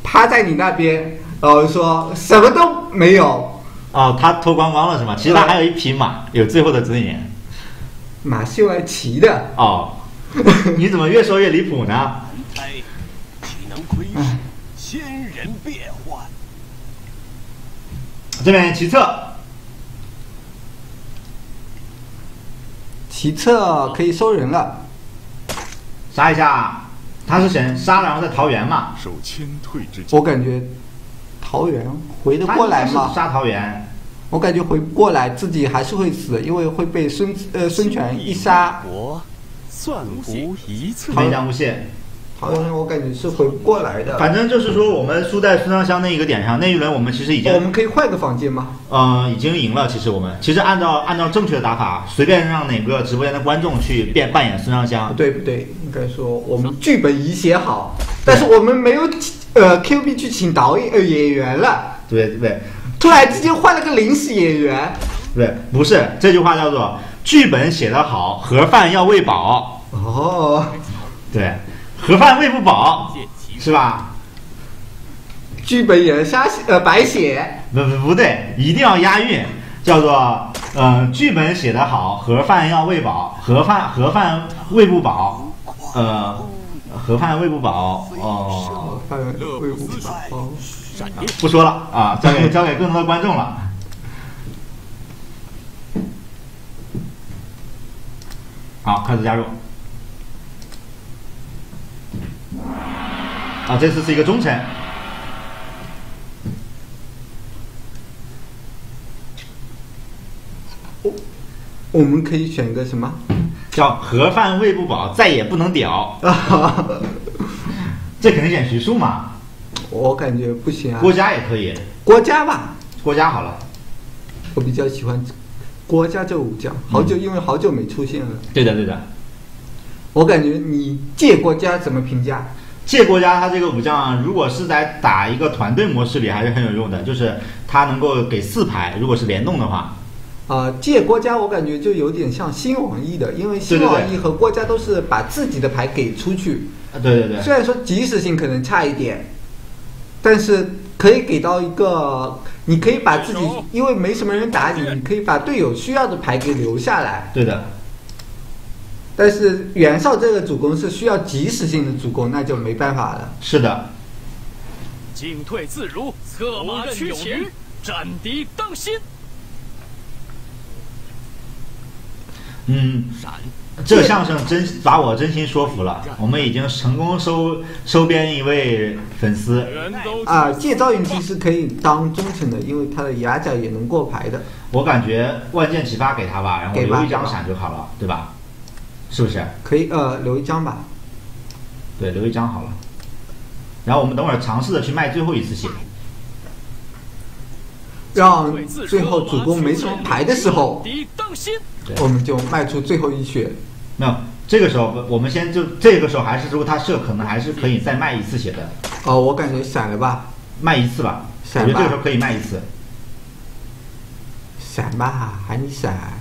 趴在你那边，然后说什么都没有，哦，他脱光光了是吗？其实他还有一匹马，有最后的尊严。马是用来骑的，哦，你怎么越说越离谱呢？胎岂能窥视仙人变幻？这边其策，骑策可以收人了。杀一下。他是想杀了然后再桃园嘛？手谦退之我感觉桃园回得过来吗？杀桃园。我感觉回不过来，自己还是会死，因为会被孙呃孙权一杀。国算无一策。梅江无懈。桃园我感觉是回不过来的。反正就是说，我们输在孙尚香那一个点上。那一轮我们其实已经，我们可以换个房间吗？嗯，已经赢了。其实我们其实按照按照正确的打法，随便让哪个直播间的观众去变扮演孙尚香不。对不对，应该说我们剧本已写好，但是我们没有呃 Q B 去请导演呃演员了，对对突然之间换了个临时演员。对，不是这句话叫做剧本写得好，盒饭要喂饱。哦，对，盒饭喂不饱，是吧？剧本也瞎写呃白写。不不不对，一定要押韵，叫做呃，剧本写得好，盒饭要喂饱，盒饭盒饭喂不饱，呃，盒饭喂不饱哦，不说了啊，交给 交给更多的观众了。好，开始加入。啊，这次是一个忠臣，我我们可以选个什么？叫盒饭喂不饱，再也不能屌。这肯定选徐庶嘛，我感觉不行啊。郭嘉也可以，郭嘉吧，郭嘉好了。我比较喜欢郭嘉这武将，好久、因为好久没出现了。对的对的，我感觉你借郭嘉怎么评价？借郭嘉他这个武将，如果是在打一个团队模式里，还是很有用的，就是他能够给四排，如果是联动的话，啊，借国家我感觉就有点像新王毅的，因为新王毅和国家都是把自己的牌给出去，啊对对对，虽然说及时性可能差一点，但是可以给到一个，你可以把自己，因为没什么人打你，你可以把队友需要的牌给留下来。对的，但是袁绍这个主攻是需要及时性的主攻，那就没办法了。是的，进退自如，策马驱前，战敌当心。嗯，这相声真把我真心说服了，我们已经成功收收编一位粉丝，人都啊，借赵云其实可以当忠臣的，因为他的牙角也能过牌的。我感觉万箭齐发给他吧，然后留一张闪就好了，对吧？是不是？可以呃留一张吧。对，留一张好了。然后我们等会儿尝试着去卖最后一次血，让最后主公没什么牌的时候。我们就卖出最后一血。没有，这个时候我们先就这个时候还是如果他射，可能还是可以再卖一次血的，哦，我感觉闪了吧，卖一次吧。我闪吧觉得这个时候可以卖一次。闪吧，喊你闪，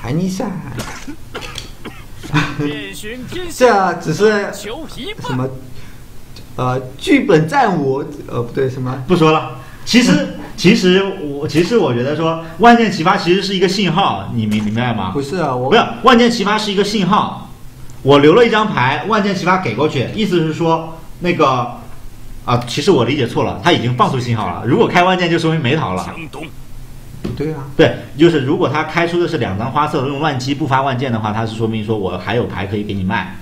喊你闪。这只是什。么？呃，剧本战舞，呃，不对，什么？不说了。其实，其实我其实我觉得说万箭齐发其实是一个信号，你明明白吗？不是啊，我不是万箭齐发是一个信号，我留了一张牌，万箭齐发给过去，意思是说那个啊，其实我理解错了，他已经放出信号了。如果开万箭就说明没逃了。对啊，对，就是如果他开出的是两张花色用乱七不发万箭的话，他是说明说我还有牌可以给你卖，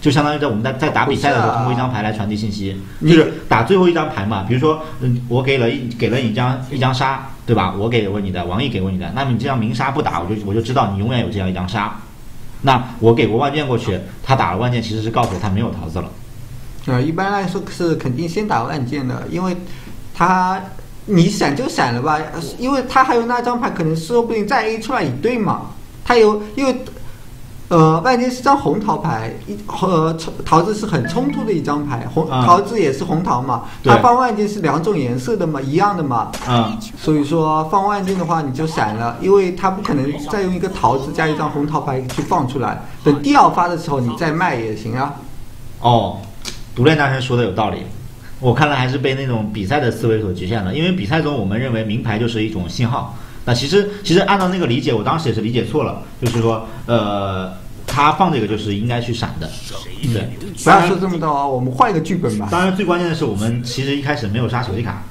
就相当于在我们在在打比赛的时候通过一张牌来传递信息，就是打最后一张牌嘛。比如说，嗯，我给了一给了你一张一张杀，对吧？我给过你的，王毅给过你的，那么你这张明杀不打，我就我就知道你永远有这样一张杀。那我给过万箭过去，他打了万箭，其实是告诉我他没有桃子了。呃，一般来说是肯定先打万箭的，因为他你闪就闪了吧，呃因为他还有那张牌，可能说不定再 A 出来一对嘛。他有因为呃万金是张红桃牌，一和冲桃子是很冲突的一张牌，红啊桃子也是红桃嘛，对他放万金是两种颜色的嘛，一样的嘛。嗯，所以说放万金的话你就闪了，因为他不可能再用一个桃子加一张红桃牌去放出来，等第二发的时候你再卖也行啊。哦，独恋大神说的有道理。我看来还是被那种比赛的思维所局限了，因为比赛中我们认为名牌就是一种信号。那其实其实按照那个理解，我当时也是理解错了，就是说，呃，他放这个就是应该去闪的，对。不要说这么多啊，我们换一个剧本吧。当然，最关键的是我们其实一开始没有杀手机卡，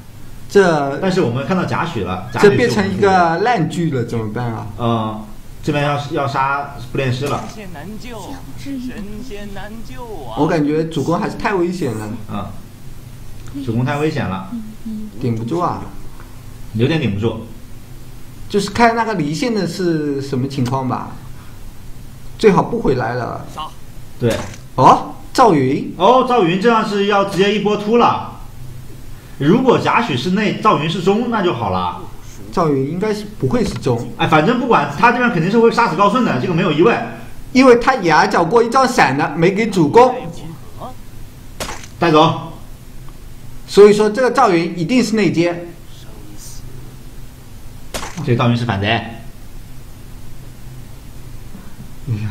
这但是我们看到贾诩了，贾诩这变成一个烂剧了，怎么办啊？嗯，这边要要杀不练师了，神仙难救，神仙难救啊！我感觉主公还是太危险了，啊、主公太危险了，顶不住啊。有点顶不住。就是看那个离线的是什么情况吧，最好不回来了。杀！对，哦，赵云，哦，赵云这样是要直接一波突了。如果贾诩是内，赵云是中，那就好了。赵云应该是不会是中，哎，反正不管他这边肯定是会杀死高顺的，这个没有疑问。因为他牙角过一招闪的，没给主公，带走，所以说这个赵云一定是内奸。这个赵云是反贼。哎呀，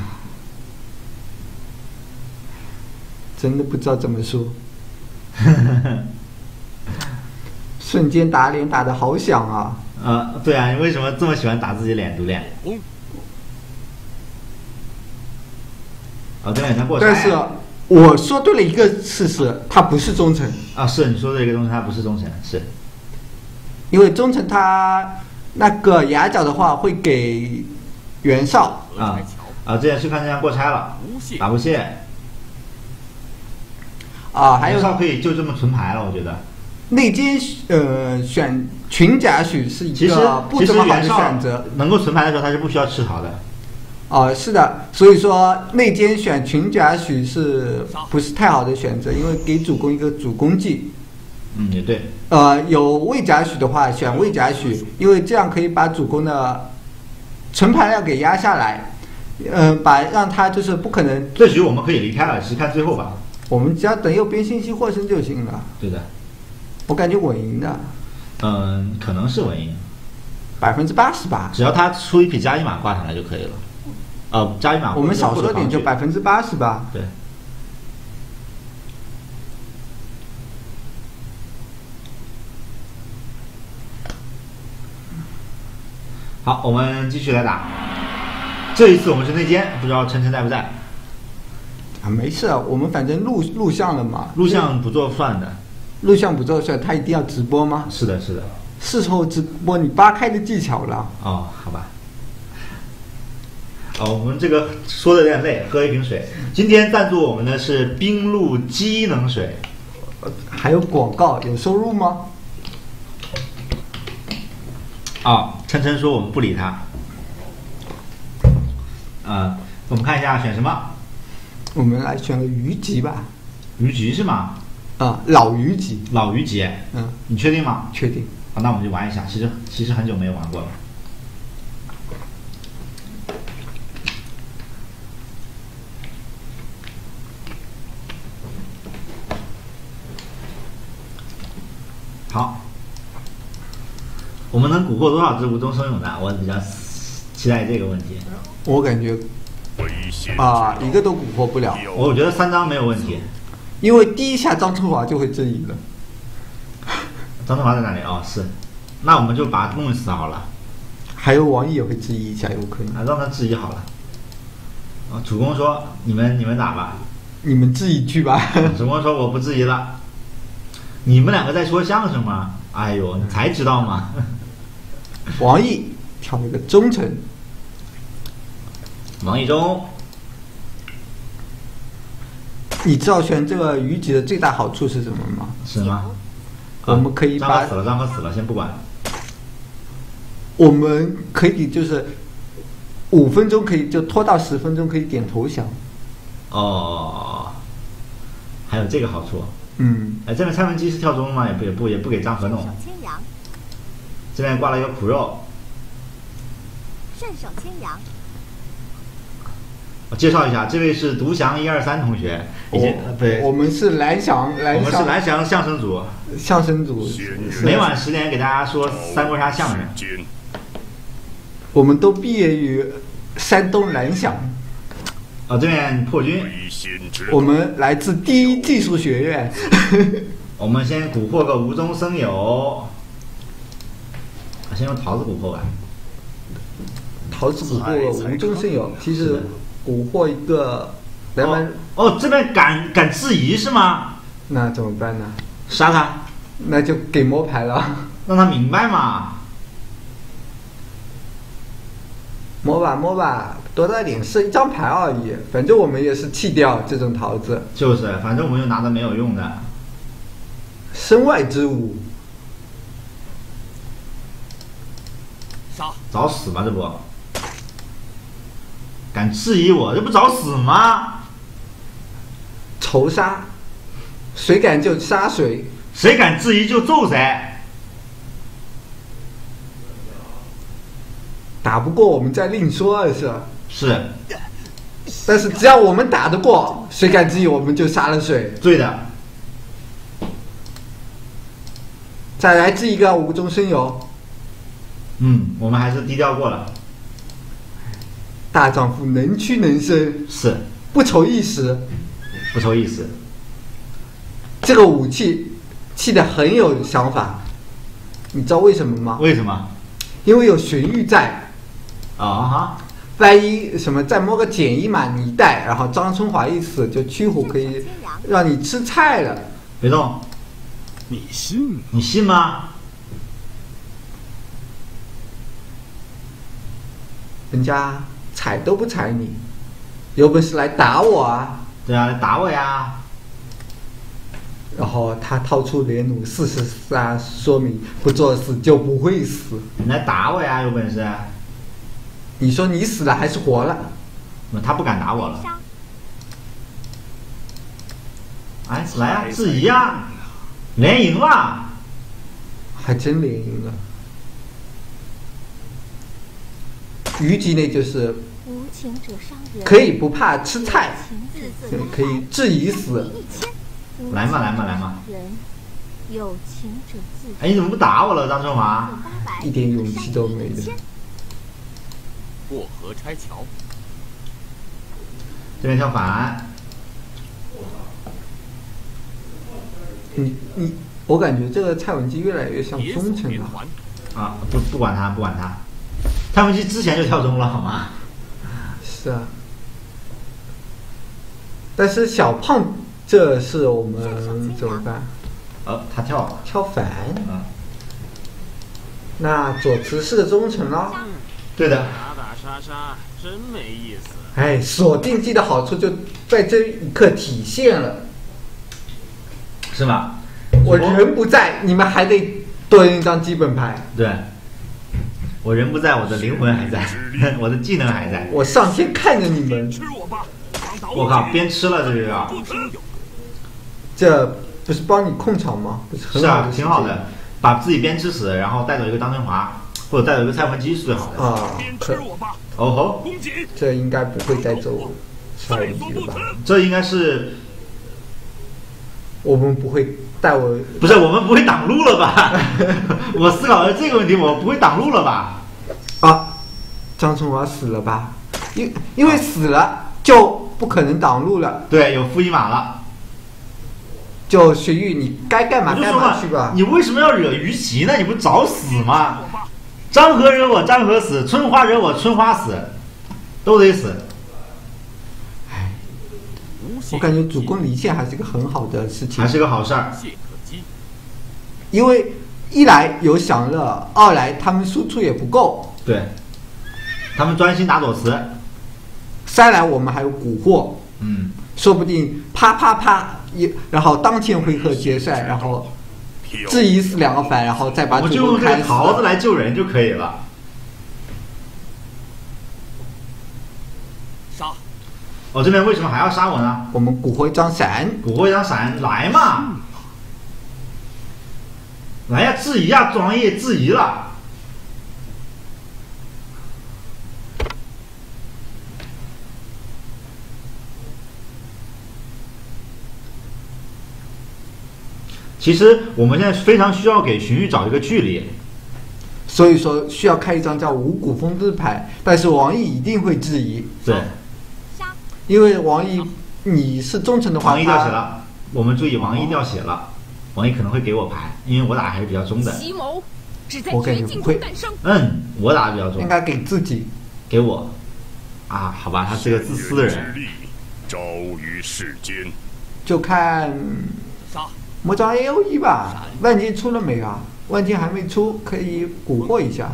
真的不知道怎么说。瞬间打脸打的好响啊！呃，对啊，你为什么这么喜欢打自己脸？毒脸？攻！哦，对，他过但是我说对了一个事实，他不是忠臣，啊，是你说的一个东西，他不是忠臣，是因为忠臣他那个牙角的话会给袁绍，啊啊，这件事看这样过差了，无懈打不谢。啊，还有袁绍可以就这么存牌了，我觉得。内奸呃选群贾诩是一其实个不怎么好的选择。能够存牌的时候，他是不需要吃桃的。哦，是的，所以说内奸选群贾诩是不是太好的选择？因为给主公一个主攻技。嗯，也对。呃，有魏贾诩的话，选魏贾诩，因为这样可以把主公的存盘量给压下来，呃，把让他就是不可能，这局我们可以离开了，只看最后吧。我们只要等右边信息获胜就行了。对的，我感觉稳赢的嗯，可能是稳赢，百分之八十吧。只要他出一匹加一马挂上来就可以了。呃，加一码我们少说点就百分之八十吧。对。好，我们继续来打。这一次我们是内奸，不知道晨晨在不在？啊，没事，啊，我们反正录录像了嘛。录像不做算的。录像不做算，他一定要直播吗？是的，是的。事后直播你扒开的技巧了。哦，好吧。哦，我们这个说的有点累，喝一瓶水。今天赞助我们的是冰露机能水。还有广告，有收入吗？啊，琛琛说我们不理他。呃，我们看一下选什么？我们来选个虞姬吧。虞姬是吗？啊，老虞姬。老虞姬。嗯，你确定吗？确定。好，那我们就玩一下。其实其实很久没有玩过了。好，我们能蛊惑多少只无中生有呢？我比较期待这个问题。我感觉啊，一个都蛊惑不了，我觉得三张没有问题。因为第一下张春华就会质疑了。张春华在哪里？哦，是，那我们就把他弄死好了。还有王毅也会质疑一下，有可能。啊，让他质疑好了。啊，主公说你们你们打吧。你们质疑去吧。主公说我不质疑了。你们两个在说相声吗？哎呦，你才知道吗？王毅挑了个忠臣。王一中，你知道选这个虞姬的最大好处是什么吗？是吗？我们可以把张合死了，张合死了，先不管。我们可以就是五分钟可以就拖到十分钟可以点投降。哦，还有这个好处。嗯。哎，这边蔡文姬是跳中吗？也不也不也不给张合弄。这边挂了一个苦肉。顺手牵羊。我介绍一下，这位是独翔一二三同学，已经对，我们是蓝翔，蓝我们是蓝翔相声组，相声组，每晚十点给大家说三国杀相声。我们都毕业于山东蓝翔。啊，这边破军，我们来自第一技术学院。我们先蛊惑个无中生有，先用桃子蛊惑吧。桃子蛊惑无中生有，其实蛊惑一个两百，哦，这边敢敢质疑是吗？那怎么办呢？杀他，那就给摸牌了，让他明白嘛。摸吧摸吧，多大点事一张牌而已，反正我们也是弃掉这种桃子，就是，反正我们又拿着没有用的。身外之物。杀！找死吗，这不？敢质疑我，这不找死吗？仇杀，谁敢就杀谁。谁敢质疑就揍谁。打不过我们再另说，是吧？是但是只要我们打得过，谁敢质疑我们就杀了谁。对的。再来治一个无中生有，嗯，我们还是低调过了。大丈夫能屈能伸，是不愁一时。不愁一时。这个武器气的很有想法，你知道为什么吗？为什么？因为有荀彧在，啊哈，万一什么再摸个简易嘛，你一带，然后张春华一死，就屈虎可以让你吃菜了。别动，你信？你信吗？人家踩都不踩你，有本事来打我啊！对啊，来打我呀！然后他掏出连弩四十三，说明不作死就不会死。你来打我呀，有本事！你说你死了还是活了？他不敢打我了。哎，来啊，质疑呀，连赢了。还真连赢了。虞姬呢，就是无情者伤人，可以不怕吃菜，可以质疑死。来嘛来嘛来嘛人，有情者自哎，你怎么不打我了，张春华？一点勇气都没有。过河拆桥，这边跳反，你你，我感觉这个蔡文姬越来越像忠臣了。啊，不不管他，不管他。蔡文姬之前就跳中了，好吗？是啊。但是小胖，这是我们怎么办？哦，他跳了。跳反，嗯，那左慈是个忠臣喽。对的。打打杀杀真没意思。哎，锁定技的好处就在这一刻体现了。是吗？我人不在，你们还得多人一张基本牌。对，我人不在，我的灵魂还在，我的技能还在。我上天看着你们，吃我吧！我靠，边吃了这个啊！不听有这不是帮你控场吗？不是啊挺好的，把自己边吃死，然后带走一个张春华，或者带走一个蔡文姬是最好的。啊！边可吃我吧！哦吼，这应该不会带走蔡文姬了吧？这应该是我们不会带我不是我们不会挡路了吧？我思考了这个问题，我不会挡路了吧？啊，张春华死了吧？因因为死了就不可能挡路了，对，有负一码了。就荀彧你该干嘛干嘛嘛去吧，。你为什么要惹于琦呢？你不找死吗？张合惹我张合死，春花惹我春花死，都得死。我感觉主攻离线还是个很好的事情还，是个好事儿。因为一来有享乐，二来他们输出也不够，对，他们专心打左慈。三来我们还有蛊惑，嗯，说不定啪啪啪一，然后当前回合决赛，然后质疑是两个反，然后再把主我就用这攻开桃子来救人就可以了。杀！我、这边为什么还要杀我呢？我们蛊惑一张闪，蛊惑一张闪，来嘛！来呀，质疑呀，专业质疑了。其实我们现在非常需要给荀彧找一个距离，所以说需要开一张叫五谷丰登牌，但是王毅一定会质疑，对，杀！因为王毅你是忠诚的话，王毅掉血了，我们注意王毅掉血了，王毅可能会给我牌，因为我打还是比较中的。奇谋只在我感绝境觉不会中诞生。嗯，我打的比较中应，该给自己。给我。啊，好吧，他是个自私的人。之力昭于世间。就看杀！魔杖 A O E 吧。万金出了没啊？万金还没出，可以蛊惑一下。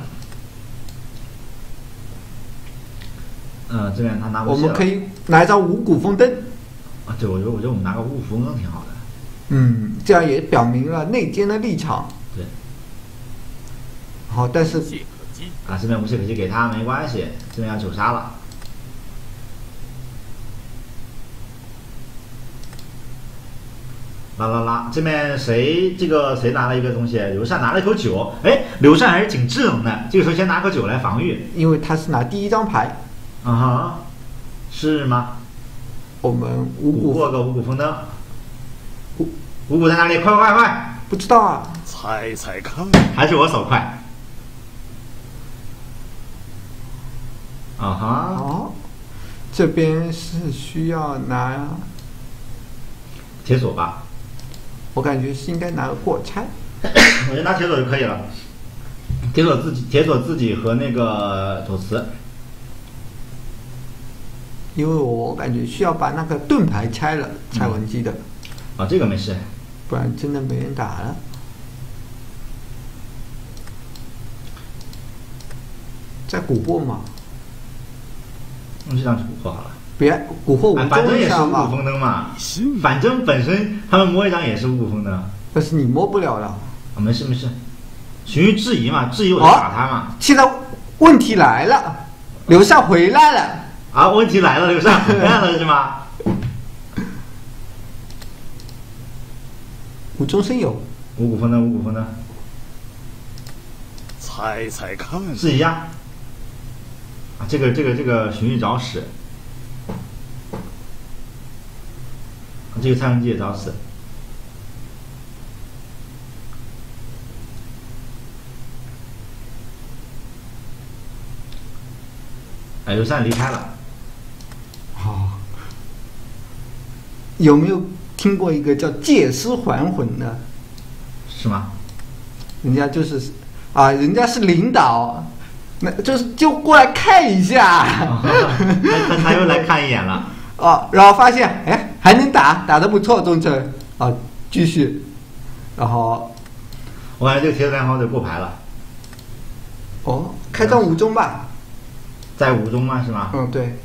嗯，这边他拿我们可以拿一张五谷丰登。啊，对，我觉得我觉得我们拿个五谷丰登挺好的。嗯，这样也表明了内奸的立场。对，好，但是借可击，啊，这边无懈可击给他没关系，这边要九杀了。啦啦啦！这边谁这个谁拿了一个东西？刘禅拿了一口酒。哎，刘禅还是挺智能的，这个时候先拿口酒来防御。因为他是拿第一张牌，啊哈，是吗？我们五谷五过个五谷丰登。五五谷在哪里？快快快！不知道啊。猜猜看，还是我手快。啊哈，哦，这边是需要拿，铁锁吧，我感觉是应该拿个过拆。我觉得拿铁锁就可以了。铁锁自己，铁锁自己和那个左慈。因为我感觉需要把那个盾牌拆了，蔡文姬的，啊，这个没事。不然真的没人打了。在蛊惑嘛，用这张去蛊惑好了。别蛊惑哎我中反正也是五谷丰登嘛。反正本身他们摸一张也是五谷风灯。啊，但是你摸不了了。啊没事没事。荀彧质疑嘛，质疑我就打他嘛。现在问题来了，刘禅回来了，啊，问题来了，刘禅回来了是吗？无中生有，五谷丰登，五谷丰登，猜猜看，是一样。啊，这个这个这个荀彧找死。啊这个蔡文姬也找死。哎，刘禅离开了。好、有没有听过一个叫借尸还魂的？是吗？人家就是啊，人家是领导，那就是就过来看一下他他他又来看一眼了。哦，然后发现哎还能打，打得不错，忠诚啊，继续，然后我感觉这个铁锁莲花得过牌了，哦开张五中吧，在五中吗？是吗？嗯对，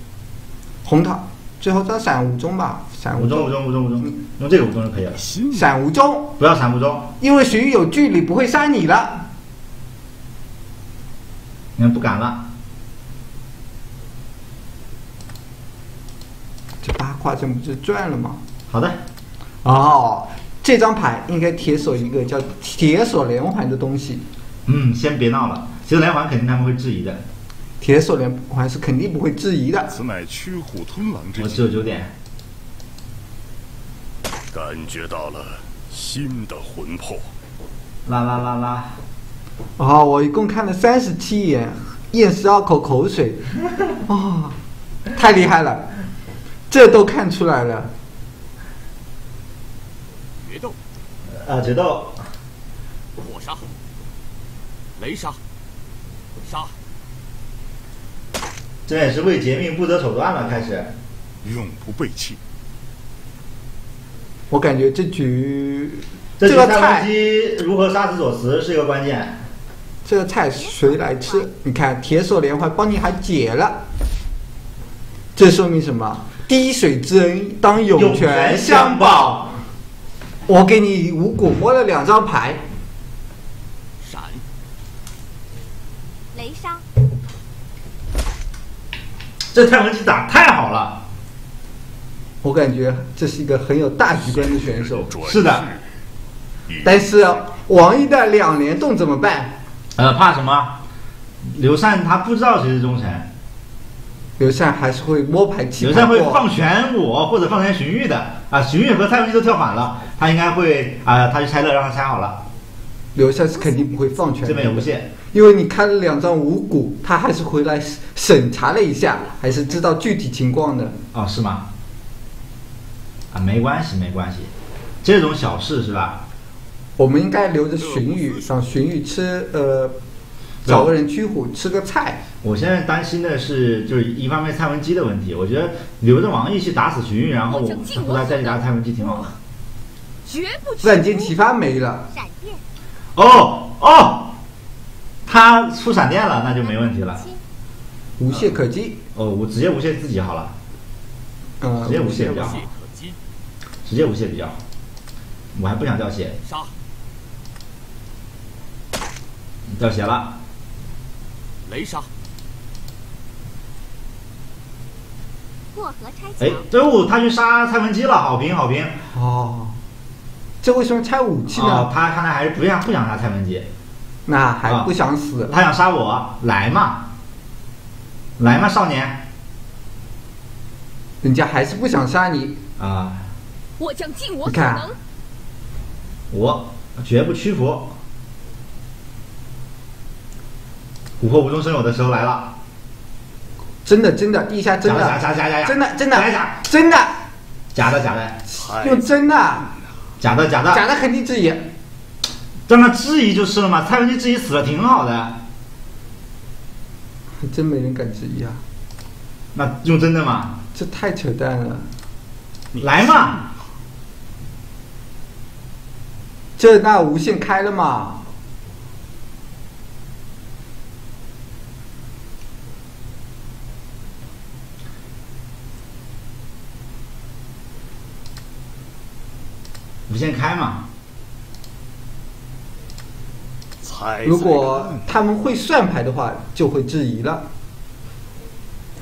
红桃最后再闪五中吧，闪五中五中五中五中，用这个五中就可以了，信闪五中，不要闪五中。因为荀彧有距离不会杀你了，你看不敢了，这八卦阵不就赚了吗？好的，哦，这张牌应该铁锁一个叫铁锁连环的东西，嗯，先别闹了，铁锁连环肯定他们会质疑的。铁锁连环是肯定不会质疑的。此乃驱虎吞狼之我只有计，九点，感觉到了新的魂魄。啦啦啦啦，哦，我一共看了三十七眼，咽十二口口水，哦，太厉害了，这都看出来了。决斗，啊，决斗，火杀，雷杀，杀，这也是为劫命不择手段了，开始。永不背弃。我感觉这局这这个菜，姬如何杀死左慈是一个关键。这个菜谁来吃？你看铁锁连环帮你还解了，这说明什么？滴水之恩当涌泉相报。我给你五谷摸了两张牌，闪，雷杀，这蔡文姬打太好了，我感觉这是一个很有大局观的选手。是的但是王一的两联动怎么办？呃，怕什么？刘禅他不知道谁是忠臣，刘禅还是会摸牌弃刘禅会放权我或者放权荀彧的啊，荀彧和蔡文姬都跳反了，他应该会啊，他去拆乐让他拆好了，刘禅是肯定不会放权。这边有无懈，因为你开了两张五谷，他还是回来审查了一下，还是知道具体情况的。哦，是吗？啊，没关系，没关系，这种小事是吧？我们应该留着荀彧，让荀彧吃呃，找个人驱虎吃个菜。我现在担心的是，就是一方面蔡文姬的问题，我觉得留着王毅去打死荀彧，然后我后来再去打蔡文姬挺好的。绝不屈万箭齐发没了，闪电，哦哦，他出闪电了，那就没问题了。无懈可击。哦，我直接无懈自己好了，呃，直接无懈比较无懈好，可击，直接无懈比较好。我还不想掉血，杀！掉血了。雷杀！过河拆桥哎桥，，最后他去杀蔡文姬了，好评好评。哦，这为什么拆武器呢？哦，他看来还是不想不想杀蔡文姬，那还不想死？他想杀我，来嘛，来嘛，少年人家还是不想杀你。哦啊、我将尽我所能。我绝不屈服。蛊惑无中生有的时候来了，真的真的，地下真假的假假假假，真的真的假假真的假的假的太用真的假的假的，假的肯定质疑。让他质疑就是了嘛。蔡文姬质疑死了挺好的，还 真没人敢质疑啊！那用真的嘛，这太扯淡了。来嘛，这那无限开了嘛？无限开嘛。猜如果他们会算牌的话，就会质疑了。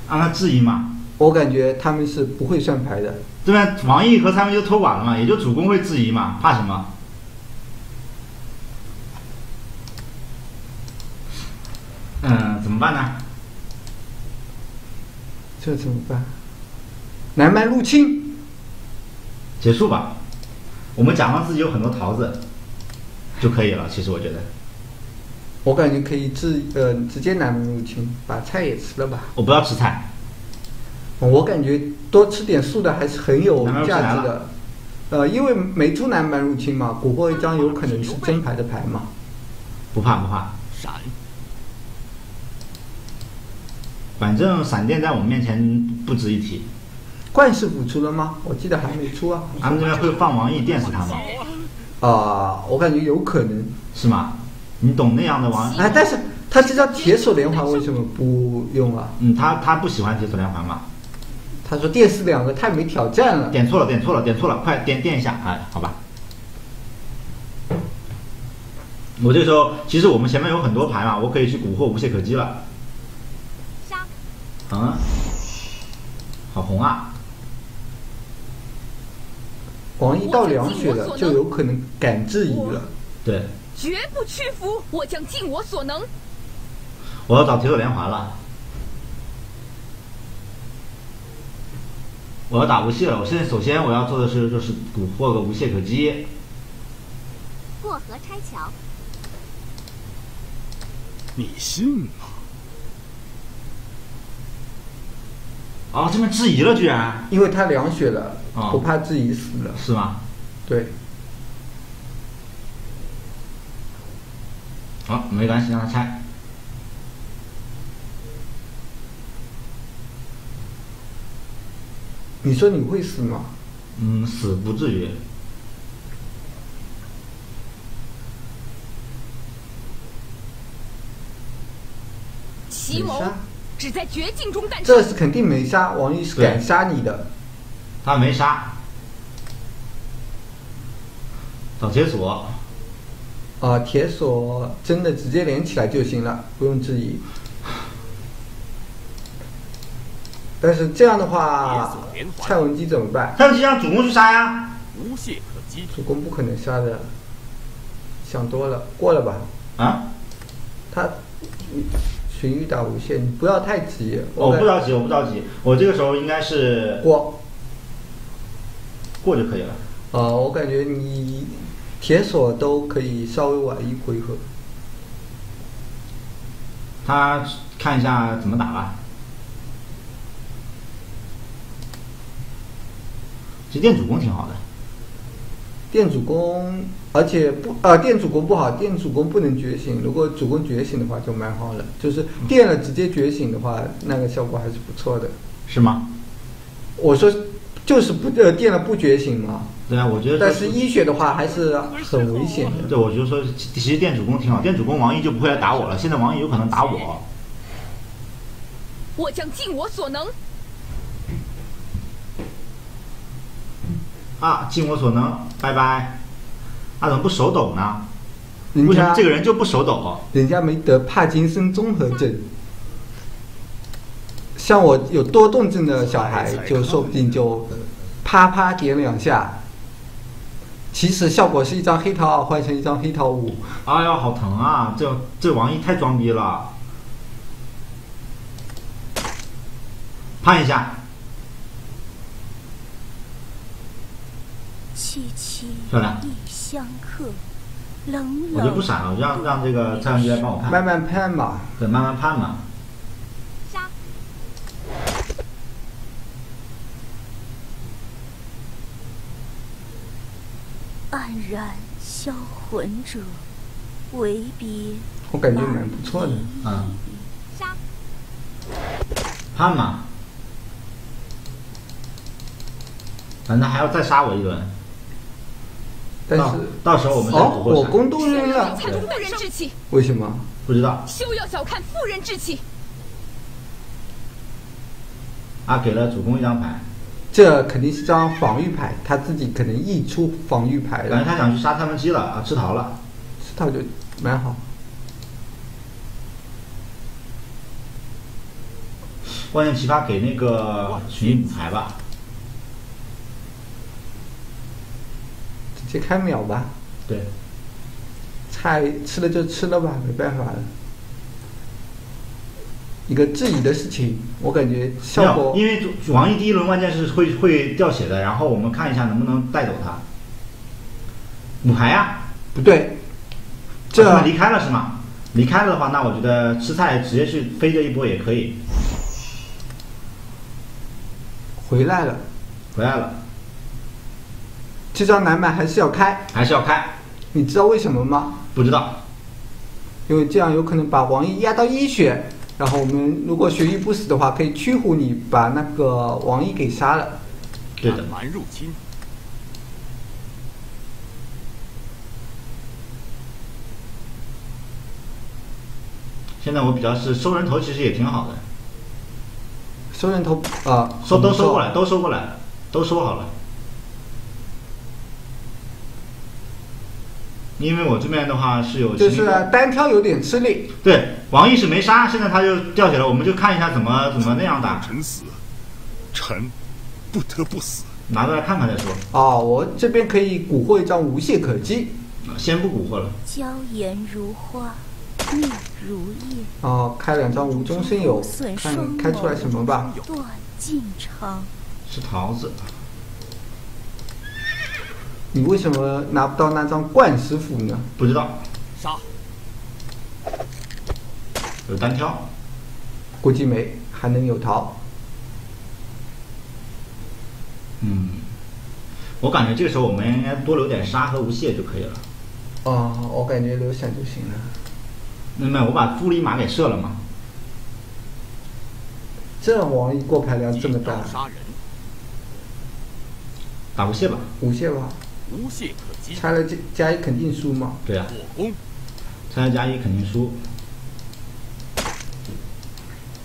让他质疑嘛。我感觉他们是不会算牌的。这边？王毅和他们就托管了嘛，也就主公会质疑嘛，怕什么？嗯，怎么办呢？这怎么办？南蛮入侵，结束吧。我们假装自己有很多桃子就可以了。其实我觉得，我感觉可以直呃直接南蛮入侵，把菜也吃了吧。我不要吃菜，我感觉多吃点素的还是很有南蛮来了价值的。呃，因为没出南蛮入侵嘛，蛊惑一张有可能是真牌的牌嘛。不怕不怕。闪！反正闪电在我们面前不值一提。冠师傅出了吗？我记得还没出啊。他们这边会放王毅电死他吗？啊、我感觉有可能。是吗？你懂那样的王？哎，但是他这叫铁手连环为什么不用啊？嗯，他他不喜欢铁索连环嘛？他说电视两个太没挑战了。点错了，点错了，点错了，快点点一下，哎，好吧。我这时候其实我们前面有很多牌嘛，我可以去蛊惑无懈可击了。杀，嗯，好红啊！王一到两血了，就有可能敢质疑了。对，绝不屈服，我将尽我所能。我要找铁索连环了。我要打无懈了。我现在首先我要做的是就是蛊惑个无懈可击。过河拆桥，你信吗？哦，这边质疑了，居然因为他凉血了，哦不怕质疑死了。是吗？对，好，没关系，让他猜。你说你会死吗？嗯，死不至于。奇谋，只在绝境中诞生。这是肯定没杀，王毅是敢杀你的。他没杀。找铁索，啊，铁索真的直接连起来就行了，不用质疑。但是这样的话蔡文姬怎么办？蔡文姬让主公去杀呀。无懈可击，主公不可能杀的，想多了，过了吧。啊？他荀彧打无限，你不要太急。感我不着急，我不着急，我这个时候应该是过过就可以了。啊、我感觉你铁索都可以稍微晚一回合。他看一下怎么打吧。其实店主攻挺好的，电主攻而且不呃电主攻不好，电主攻不能觉醒。如果主攻觉醒的话就蛮好了，就是电了直接觉醒的话，那个效果还是不错的。是吗？我说就是不呃电了不觉醒嘛，对啊，我觉得但是医学的话还是很危险的。对，我就说其实电主公挺好，电主公王毅就不会来打我了，现在王毅有可能打我。我将尽我所能。啊，尽我所能，拜拜。他怎么不手抖呢？人为什么这个人就不手抖？人家没得帕金森综合症。像我有多动症的小孩，就说不定就啪啪点两下。其实效果是一张黑桃二换成一张黑桃五，哎呀，好疼啊！这这王毅太装逼了。判一下，凄凄漂亮异乡客，冷我就不闪了，让让这个蔡文姬来帮我判。慢慢判吧。对，慢慢判嘛。杀，黯然销魂者，为别我感觉蛮不错的。嗯，杀，判嘛。反正还要再杀我一轮，到但是到时候我们再哦，捕获闪。我攻都扔了，看重妇人志气，为什么？不知道休要小看妇人志气。啊，给了主公一张牌，这肯定是张防御牌，他自己可能溢出防御牌了，感觉他想去杀蔡文姬了啊，吃桃了。吃桃就蛮好。万箭齐发给那个群英补牌吧。直接开秒吧，对，菜吃了就吃了吧，没办法了。一个质疑的事情，我感觉没效果有，因为主王毅第一轮万箭是会会掉血的，然后我们看一下能不能带走他。五牌呀、不对。这这离开了是吗？离开了的话，那我觉得吃菜直接去飞这一波也可以。回来了，回来了，这张南蛮还是要开，还是要开，你知道为什么吗？不知道。因为这样有可能把王毅压到一血，然后我们如果血玉不死的话，可以驱虎你把那个王毅给杀了。对的，蛮入侵，现在我比较是收人头，其实也挺好的，收人头啊，收都收过来，都收过来，都收好了。因为我这边的话是有就是单挑有点吃力。对王毅是没杀，现在他就掉血了，我们就看一下怎么怎么那样打，臣死，臣不得不死。拿过来看看再说，哦，我这边可以蛊惑一张无懈可击。先不蛊惑了。娇颜如花，面如叶，哦，开两张无中生有损，看双开出来什么吧。断尽肠。是桃子，你为什么拿不到那张冠师傅呢？不知道杀，有单挑，估计没，还能有逃。嗯，我感觉这个时候我们应该多留点杀和无懈就可以了。哦，我感觉留闪就行了。那么我把负立马给射了嘛，这王一过牌量这么大，杀人，打无懈吧。无懈吧？无懈可击。拆了加加一肯定输嘛。对啊，火攻，参加加一肯定输。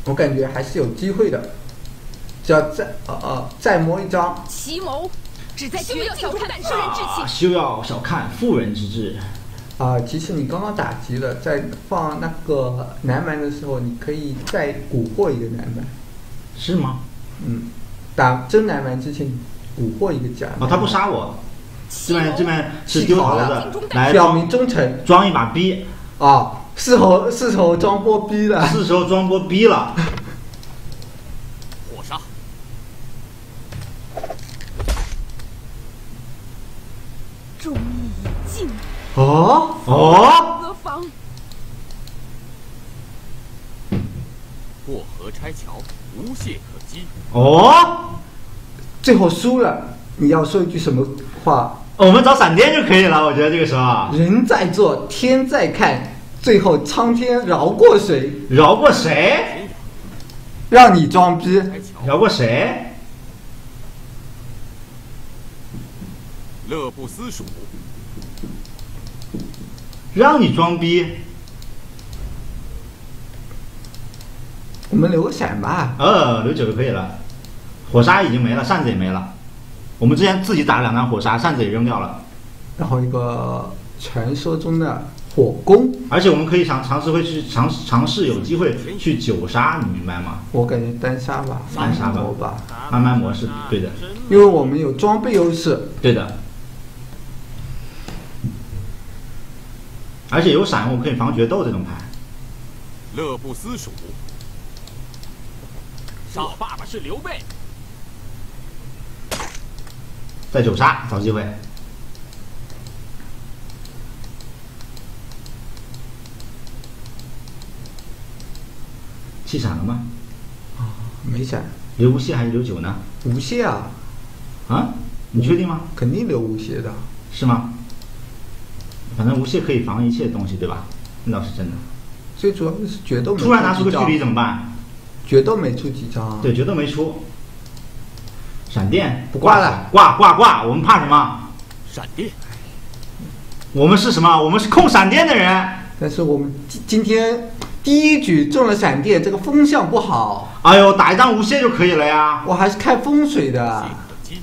我感觉还是有机会的，只要再呃呃再摸一张，奇谋，只在绝境中感受人志啊，气。休要小看妇人之志。啊、其实你刚刚打急了，在放那个南蛮的时候，你可以再蛊惑一个南蛮。是吗？嗯，打真南蛮之前，蛊惑一个假啊哦，他不杀我，这边这边是丢桃子，来表明忠诚装一把逼，啊，是头是头装波逼了。是时候装波逼了。火杀，忠义已尽，哦，哦，何妨？过河拆桥，无懈可击。哦，最后输了，你要说一句什么话？我们找闪电就可以了，我觉得这个时候啊人在做，天在看，最后苍天饶过谁？饶过谁？让你装逼，饶过谁？乐不思蜀，让你装逼？我们留个闪吧。呃，留九就可以了。火沙已经没了，扇子也没了。我们之前自己打了两张火杀，扇子也扔掉了。然后一个传说中的火攻，而且我们可以尝尝试会去尝尝试有机会去九杀，你明白吗？我感觉单杀吧，单杀吧慢慢模式，对的，因为我们有装备优势。对的。而且有闪，我可以防决斗这种牌。乐不思蜀，我爸爸是刘备，在九杀找机会。弃闪了吗？没闪，留无懈还是留九呢？无懈啊，啊？你确定吗？肯定留无懈的。是吗？反正无懈可以防一切东西，对吧？那倒是真的。最主要的是决斗没突然拿出个距离怎么办？决斗没出几张啊。对，决斗没出。闪电不挂了，挂挂挂！我们怕什么？闪电，我们是什么？我们是控闪电的人。但是我们今今天第一局中了闪电，这个风向不好，哎呦，打一张无懈就可以了呀。我还是看风水的。金，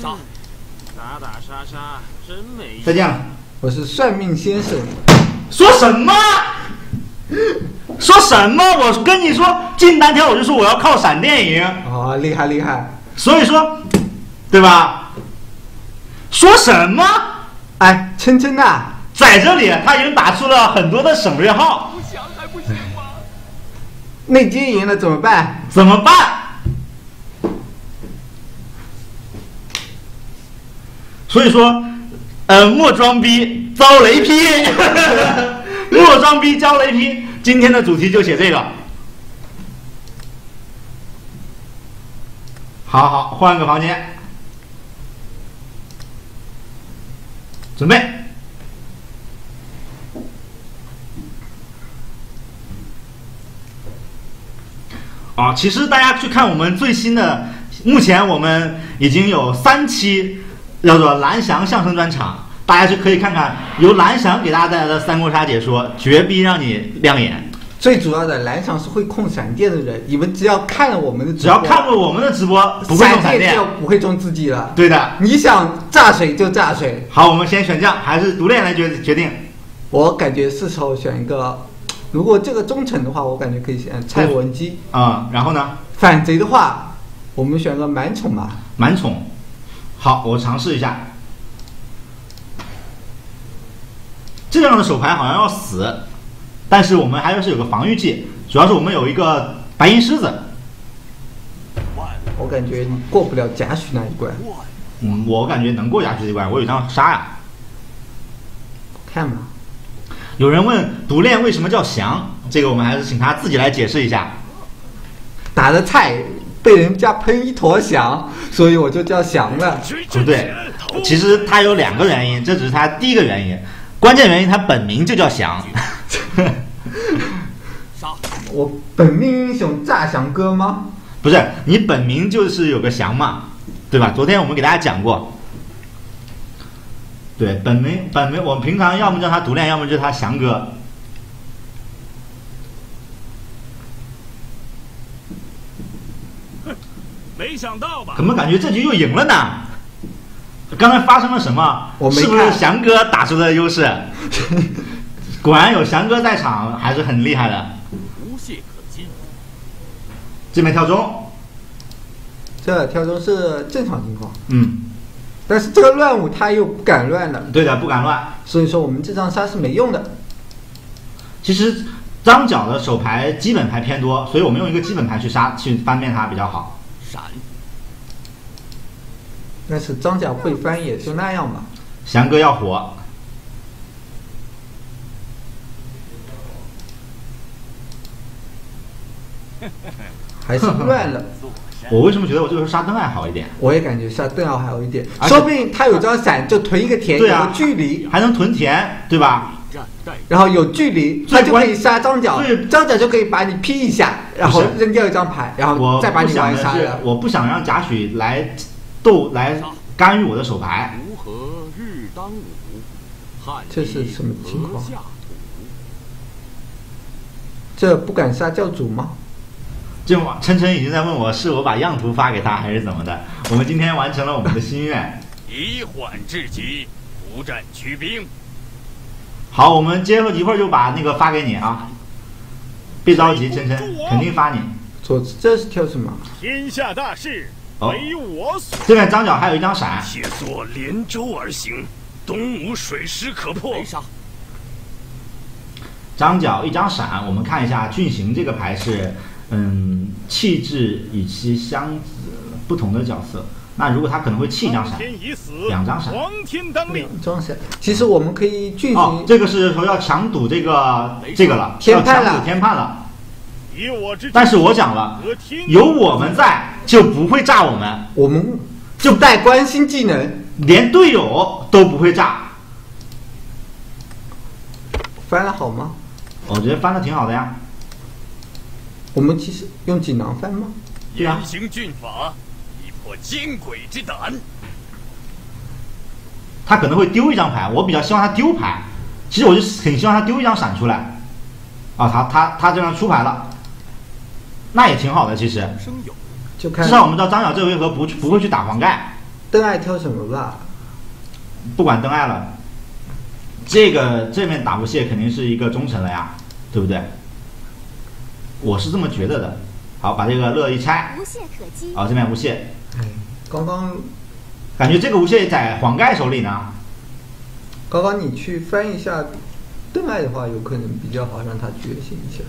杀，打打杀杀，真没再见了。我是算命先生，说什么？说什么？我跟你说，进单挑我就说我要靠闪电赢，啊，厉害厉害！所以说，对吧？说什么？哎，琛琛呐，在这里他已经打出了很多的省略号，不降还不行吗？内奸赢了怎么办？怎么办？所以说，呃，莫装逼遭雷劈，莫装逼遭雷劈。今天的主题就写这个。好好，换个房间，准备。啊，其实大家去看我们最新的，目前我们已经有三期叫做蓝翔相声专场，大家就可以看看由蓝翔给大家带来的三国杀解说，绝逼让你亮眼。最主要的蓝翔是会控闪电的人，你们只要看了我们的直播，只要看过我们的直播，不会中闪电闪就。不会中自己了。对的。你想炸谁就炸谁，好，我们先选将，还是独练来决决定。我感觉是时候选一个。如果这个忠诚的话，我感觉可以选蔡文姬。啊、然后呢，反贼的话，我们选个满宠吧。满宠。好，我尝试一下。这样的手牌好像要死，但是我们还是有个防御技，主要是我们有一个白银狮子。我感觉你过不了贾诩那一关，嗯，我感觉能过贾诩这一关，我有张杀呀。看吧。有人问独练为什么叫降，这个我们还是请他自己来解释一下。打的菜被人家喷一坨翔，所以我就叫翔了。不对，其实他有两个原因，这只是他第一个原因，关键原因他本名就叫降。杀，我本命英雄炸翔哥吗？不是，你本名就是有个翔嘛，对吧？昨天我们给大家讲过。对，本名本名，我们平常要么叫他独练，要么叫他翔哥。没想到吧怎？么感觉这局又赢了呢？刚才发生了什么？我没是不是翔哥打出的优势？果然有翔哥在场，还是很厉害的。无懈可击。这边跳中，这跳中是正常情况，嗯，但是这个乱舞他又不敢乱了，对的，不敢乱。所以说我们这张杀是没用的。其实张角的手牌基本牌偏多，所以我们用一个基本牌去杀去翻面它比较好。闪，但是张角会翻也就那样吧。翔哥要火，还是 乱了。我为什么觉得我这个时候杀邓艾好一点？我也感觉杀邓艾好一点，说不定他有张闪就囤一个田，有距离，还能囤田，对吧？然后有距离，他就可以杀张角，张角就可以把你劈一下，然后扔掉一张牌，然后我再把你想的是玩杀了，。我不想让贾诩来斗来干预我的手牌。如何日当午？这是什么情况这不敢杀教主吗？这琛琛已经在问我是我把样图发给他还是怎么的。我们今天完成了我们的心愿。以缓制急，不战驱兵。好，我们接着一会儿就把那个发给你啊，别着急，琛琛肯定发你。左子这是跳什么？天下大事唯我所。这边张角还有一张闪，且作连舟而行，东吴水师可破张角一张闪。我们看一下俊行这个牌是，嗯，气质与其相不同的角色。那如果他可能会弃一张闪，两张闪黄天当立。装闪。其实我们可以进哦，这个是说要强赌这个这个了，天判了要强赌天判了。以我之，但是我讲了，有我们在就不会炸我们，我们就带关心技能，连队友都不会炸。翻的好吗？我觉得翻的挺好的呀。我们其实用锦囊翻吗？严刑峻法，以破奸鬼之胆。他可能会丢一张牌，我比较希望他丢牌。其实我就很希望他丢一张闪出来。啊，他他他这样出牌了，那也挺好的。其实就看至少我们知道张角这回合不不会去打黄盖，邓艾挑什么吧。不管邓艾了。这个这面打不谢肯定是一个忠臣了呀，对不对？我是这么觉得的。好，把这个乐一拆，无懈可击。好，这边无懈，哎，刚刚感觉这个无懈在黄盖手里呢。刚刚你去翻一下邓艾的话，有可能比较好，让他觉醒一下。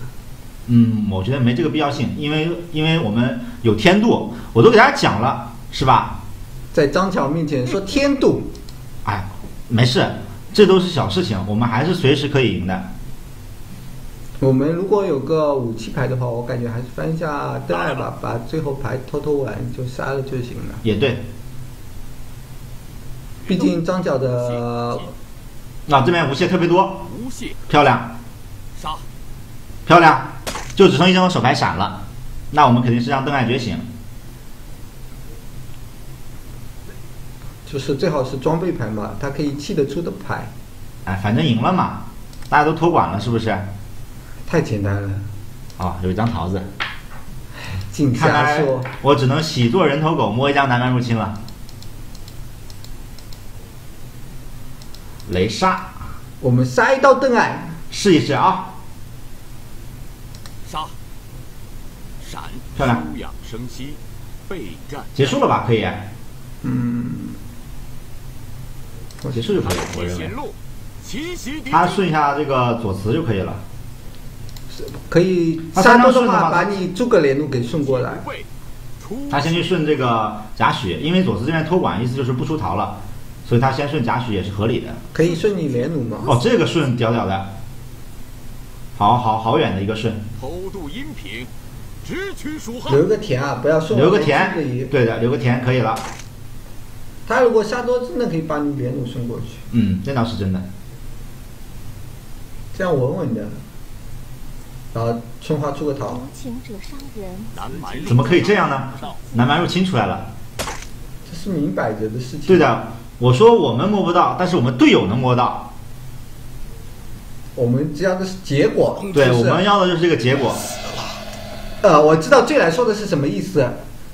嗯，我觉得没这个必要性，因为因为我们有天度，我都给大家讲了，是吧？在张桥面前说天度，哎，没事，这都是小事情，我们还是随时可以赢的。我们如果有个武器牌的话，我感觉还是翻一下邓艾吧，把最后牌偷偷玩就杀了就行了。也对，毕竟张角的啊，这边无懈特别多，无懈漂亮。杀，漂亮，就只剩一张手牌闪了，那我们肯定是让邓艾觉醒。就是最好是装备牌嘛，他可以弃得出的牌，哎，反正赢了嘛，大家都托管了，是不是？太简单了。啊、有一张桃子，静看来下说，我只能喜做人头狗，摸一张南蛮入侵了。雷杀，我们杀一刀邓艾，试一试啊！杀，闪，漂亮休养生息，备战。结束了吧？可以，嗯，结束就可以了，我认为他顺一下这个左慈就可以了。可以三张顺的话把你诸葛连弩给顺过来。他先去顺这个贾诩，因为左慈这边托管，意思就是不出逃了，所以他先顺贾诩也是合理的。可以顺你连弩吗？哦，这个顺屌屌的，好好好远的一个顺，偷渡阴平，直取蜀汉。留个田啊，不要顺留个田，对的，留个田可以了。他如果下多，真的可以把你连弩顺过去，嗯，这倒是真的。这样稳稳的。然后春花出个桃无，情者伤人。怎么可以这样呢？南蛮入侵出来了。这是明摆着的事情。对，的，我说我们摸不到，但是我们队友能摸到。我们只要的是结果。对，我们要的就是这个结果。呃，我知道最来说的是什么意思，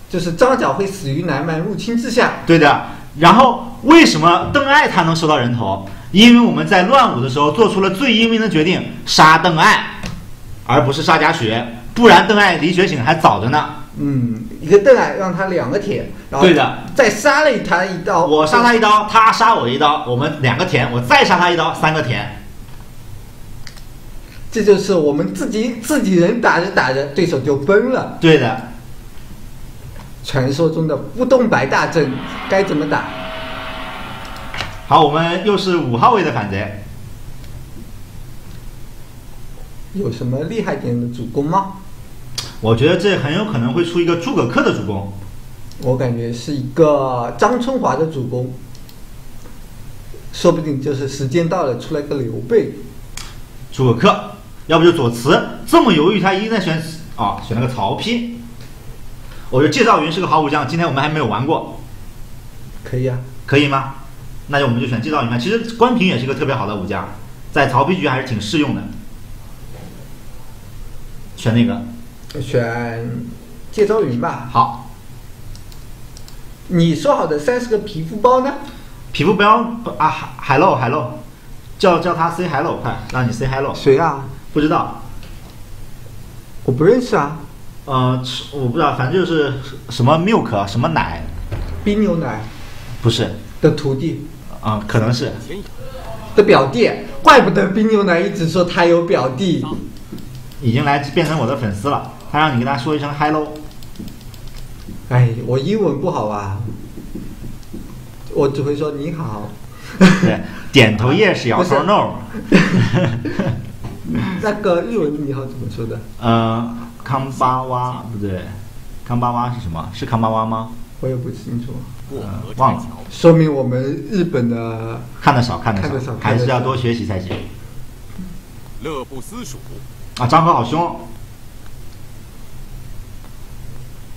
就是张角会死于南蛮入侵之下。对的。然后为什么邓艾他能收到人头？因为我们在乱舞的时候做出了最英明的决定，杀邓艾，而不是杀贾诩。不然邓艾离觉醒还早着呢。嗯，一个邓艾让他两个铁，然后对的，再杀了他一刀。我杀他一刀，他杀我一刀，我们两个田，我再杀他一刀，三个田。这就是我们自己自己人打着打着，对手就崩了。对的，传说中的不动白大阵该怎么打？好，我们又是五号位的反贼。有什么厉害点的主攻吗？我觉得这很有可能会出一个诸葛恪的主公。我感觉是一个张春华的主公，说不定就是时间到了出来个刘备。诸葛恪，要不就左慈，这么犹豫，他一定在选啊，选了个曹丕。我觉得介绍云是个好武将，今天我们还没有玩过，可以啊，可以吗？那就我们就选介绍云吧。其实关平也是个特别好的武将，在曹丕局还是挺适用的。选哪个？选介绍云吧。好，你说好的三十个皮肤包呢？皮肤不要啊，海海漏海漏，叫叫他 say hello，快让你 say hello。谁啊？不知道，我不认识啊。呃，我不知道，反正就是什么 milk 什么奶，冰牛奶不是，的徒弟啊、可能是。的表弟，怪不得冰牛奶一直说他有表弟。已经来变成我的粉丝了，他让你跟他说一声 hello。哎，我英文不好啊，我只会说你好。对，点头 yes，摇头 no。那个日文你好怎么说的？呃，康巴哇不对，康巴哇是什么？是康巴哇吗？我也不清楚。呃，忘了，说明我们日本的看得少，看得少还是看得少要多学习才行。乐不思蜀，啊，张合好凶。哦，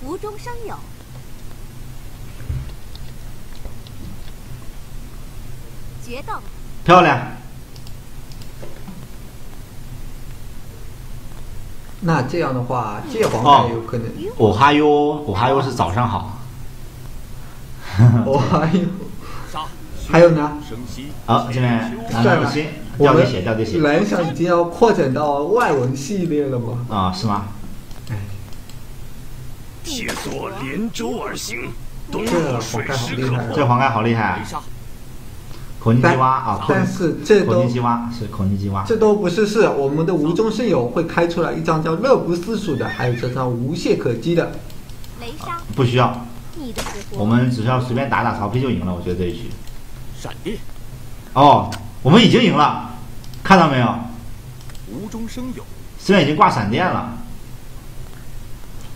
无中生有，决斗。漂亮。那这样的话，借黄哦。盖有可能。我哈哟，哦哈哟是早上好。我还有杀。还有呢？好，这边南算了南入侵，我们。蓝翔已经要扩展到外文系列了吗？啊，是吗？铁索连舟而行，东这入水黄盖好厉害啊！这黄盖好厉害啊雷！杀口尼基蛙啊，但是这口都尼基蛙是口尼基蛙。这都不是事，我们的无中生有会开出来一张叫乐不思蜀的，还有这张无懈可击的。雷杀，不需要，你的。我们只需要随便打打曹丕就赢了。我觉得这一局。闪电，哦，我们已经赢了，看到没有？无中生有。虽然已经挂闪电了，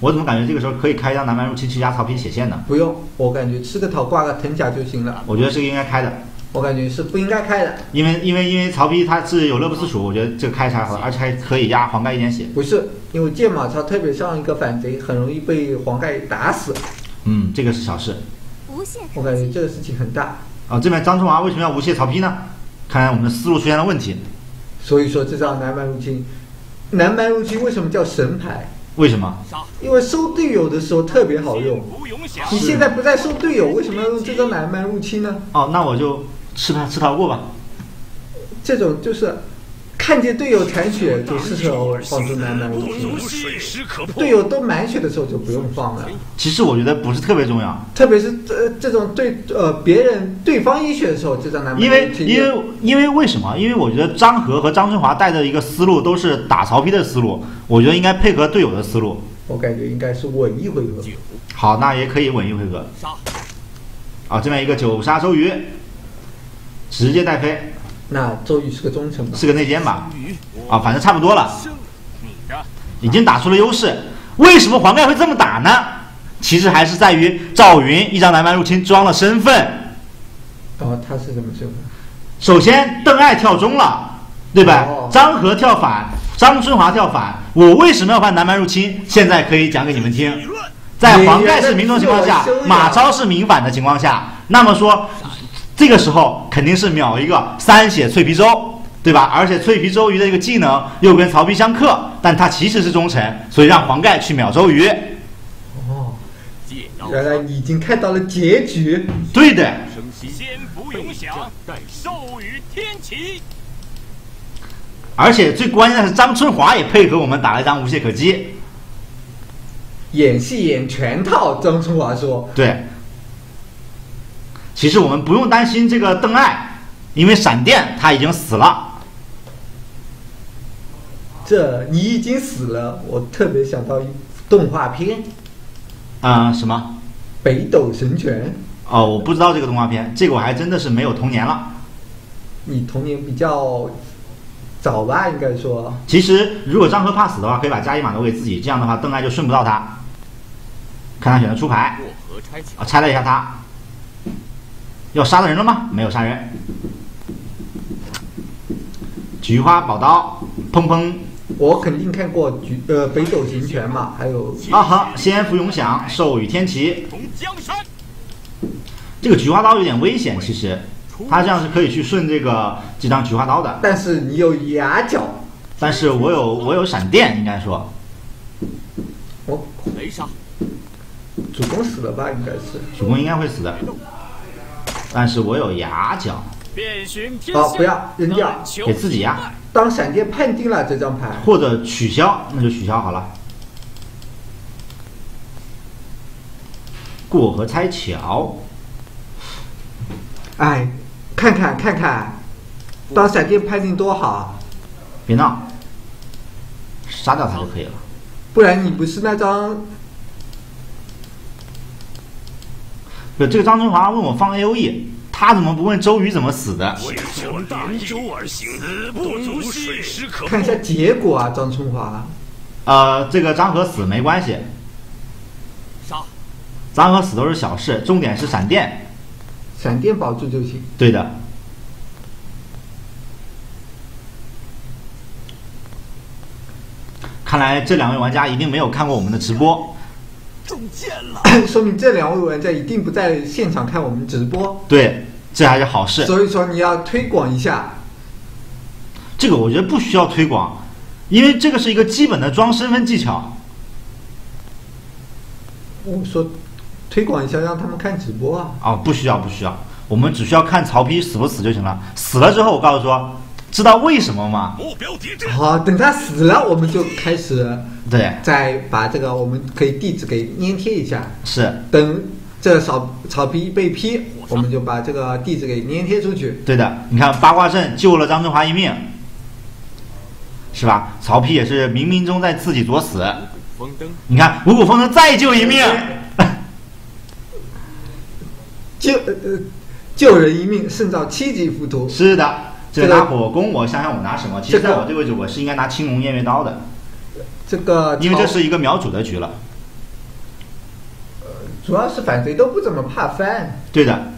我怎么感觉这个时候可以开一张南蛮入侵去压曹丕血线呢？不用，我感觉吃个桃挂个藤甲就行了。我觉得这个应该开的，我感觉是不应该开的，因为因为因为曹丕他是有乐不思蜀，我觉得这个开才好，而且还可以压黄盖一点血。不是因为剑马超特别像一个反贼，很容易被黄盖打死。嗯，这个是小事。无懈我感觉可击。这个事情很大，啊，这边张春华为什么要无懈曹丕呢？看来我们的思路出现了问题。所以说这张南蛮入侵，南蛮入侵为什么叫神牌？为什么？因为收队友的时候特别好用。你现在不再收队友，为什么要用这张南蛮入侵呢？哦，那我就吃他吃他过吧。这种就是看见队友残血就适合放出南蛮队。友都满血的时候就不用放了。其实我觉得不是特别重要，特别是这这种对呃别人对方一血的时候，这张南蛮因为因为因为为什么？因为我觉得张合和张春华带的一个思路都是打曹丕的思路，我觉得应该配合队友的思路。我感觉应该是稳一回合。好，那也可以稳一回合。杀啊，这边一个九杀周瑜，直接带飞，那周瑜是个忠臣吧？是个内奸吧？啊，反正差不多了，已经打出了优势。为什么黄盖会这么打呢？其实还是在于赵云一张南蛮入侵装了身份。然后他是怎么身份？首先，邓艾跳中了，对吧？哦张合跳反，张春华跳反。我为什么要换南蛮入侵？现在可以讲给你们听。在黄盖是明中情况下马超是明反的情况下，那么说，这个时候肯定是秒一个三血脆皮周，对吧？而且脆皮周瑜的一个技能又跟曹丕相克，但他其实是忠臣，所以让黄盖去秒周瑜。哦，原来你已经看到了结局。对的，先不勇响，待授予天齐。而且最关键的是张春华也配合我们打了一张无懈可击。演戏演全套，张春华说。对，其实我们不用担心这个邓艾，因为闪电他已经死了。这你已经死了，我特别想到一动画片《啊、什么？北斗神拳》。哦，我不知道这个动画片，这个我还真的是没有童年了。你童年比较早吧，应该说。其实如果张合怕死的话，可以把加一码留给自己，这样的话邓艾就顺不到他。看他选择出牌，啊，，拆了一下他。要杀的人了吗？没有杀人。菊花宝刀，砰砰，我肯定看过菊呃北斗神拳嘛，还有啊哈，仙福永享，授予天齐。从江山。这个菊花刀有点危险，其实他这样是可以去顺这个这张菊花刀的，但是你有牙角，但是我有我有闪电，应该说我没杀，主公死了吧？应该是。主公应该会死的，但是我有牙角。好不要扔掉给自己压、当闪电判定了这张牌，或者取消，那就取消好了。过河拆桥，哎，看看看看，当闪电判定多好，别闹，杀掉他就可以了。不然你不是那张不，这个张春华问我放 A O E，他怎么不问周瑜怎么死的？为国连舟而行，不足水师可看一下结果啊，张春华。呃，这个张合死没关系，杀，张合死都是小事，重点是闪电。闪电保住就行。对的，看来这两位玩家一定没有看过我们的直播。中箭了！说明这两位玩家一定不在现场看我们直播，对，这还是好事。所以说你要推广一下。这个我觉得不需要推广，因为这个是一个基本的装身份技巧。我说推广一下，让他们看直播啊。哦，不需要，不需要，我们只需要看曹丕死不死就行了。死了之后，我告诉说，知道为什么吗？目标敌阵，好，等他死了，我们就开始对，再把这个我们可以地址给粘贴一下。是等这曹曹丕被批，我们就把这个地址给粘贴出去。对的。你看八卦阵救了张春华一命，是吧？曹丕也是冥冥中在自己作死。风灯，你看五谷丰登再救一命，救呃呃救人一命胜造七级浮屠。是的。这拿火攻，我想想我拿什么？其实在我这个位置，我是应该拿青龙偃月刀的，这个因为这是一个秒主的局了。主要是反贼都不怎么怕翻，对的，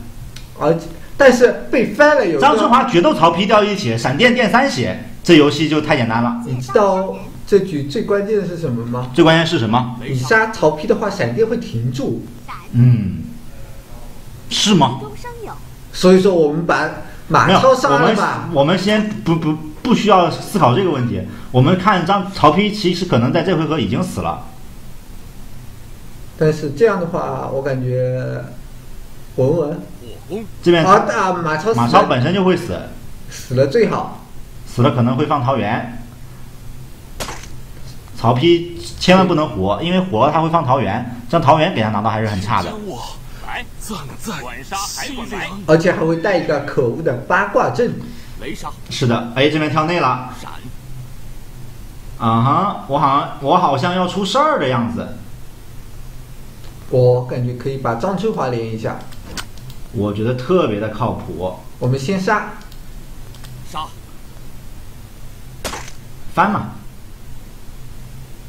而且但是被翻了有张春华决斗曹丕掉一血，闪电电三血，这游戏就太简单了。你知道这局最关键的是什么吗？最关键是什么？你杀曹丕的话，闪电会停住，嗯，是吗？所以说我们把马没有，超杀我们了吧。我们先不不不需要思考这个问题。我们看张曹丕其实可能在这回合已经死了，但是这样的话，我感觉文文，这边啊啊马超马超本身就会死，死了最好，死了可能会放桃园。曹丕千万不能活，因为活了他会放桃园，这样桃园给他拿到还是很差的。葬在管杀还管埋，凉。而且还会带一个可恶的八卦阵。雷杀，是的，哎，这边跳内了，闪，啊哈，我好像我好像要出事儿的样子，我感觉可以把张春华连一下。我觉得特别的靠谱，我们先杀，杀，翻嘛，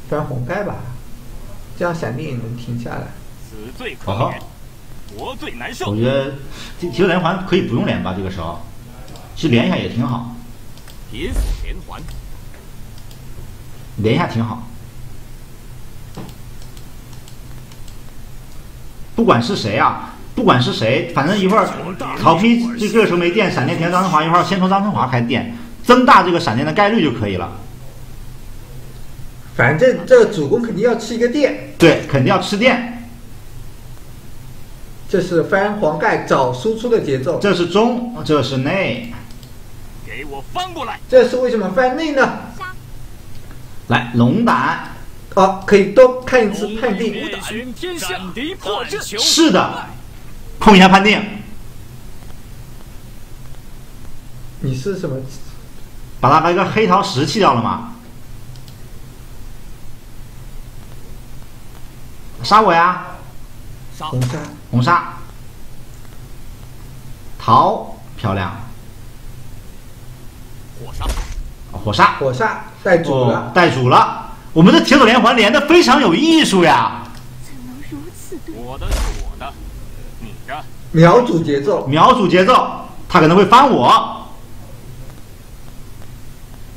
翻红盖吧，这样闪电也能停下来。死罪可哦吼。免，活最难受我。觉得提提了连环可以不用连吧，这个时候，其实连一下也挺好，铁锁连环，连一下挺好。不管是谁啊，不管是谁，反正一会儿曹丕这个时候没电，闪电停张春华，一会儿先从张春华开电，增大这个闪电的概率就可以了。反正这个主公肯定要吃一个电，对，肯定要吃电，这是翻黄盖找输出的节奏。这是中，这是内。给我翻过来，这是为什么翻内呢？来，龙胆，好，可以多看一次判定。遍寻天下，敌破阵，是的，碰一下判定，你是什么？把他把一个黑桃十弃掉了吗？杀我呀！杀，红杀，红砂，桃漂亮，火杀，哦火杀，火杀带主哦了，，带主了。我们的铁索连环连的非常有艺术呀，怎能如此对我的是我的，你的。秒主节奏，秒主节奏，他可能会翻我。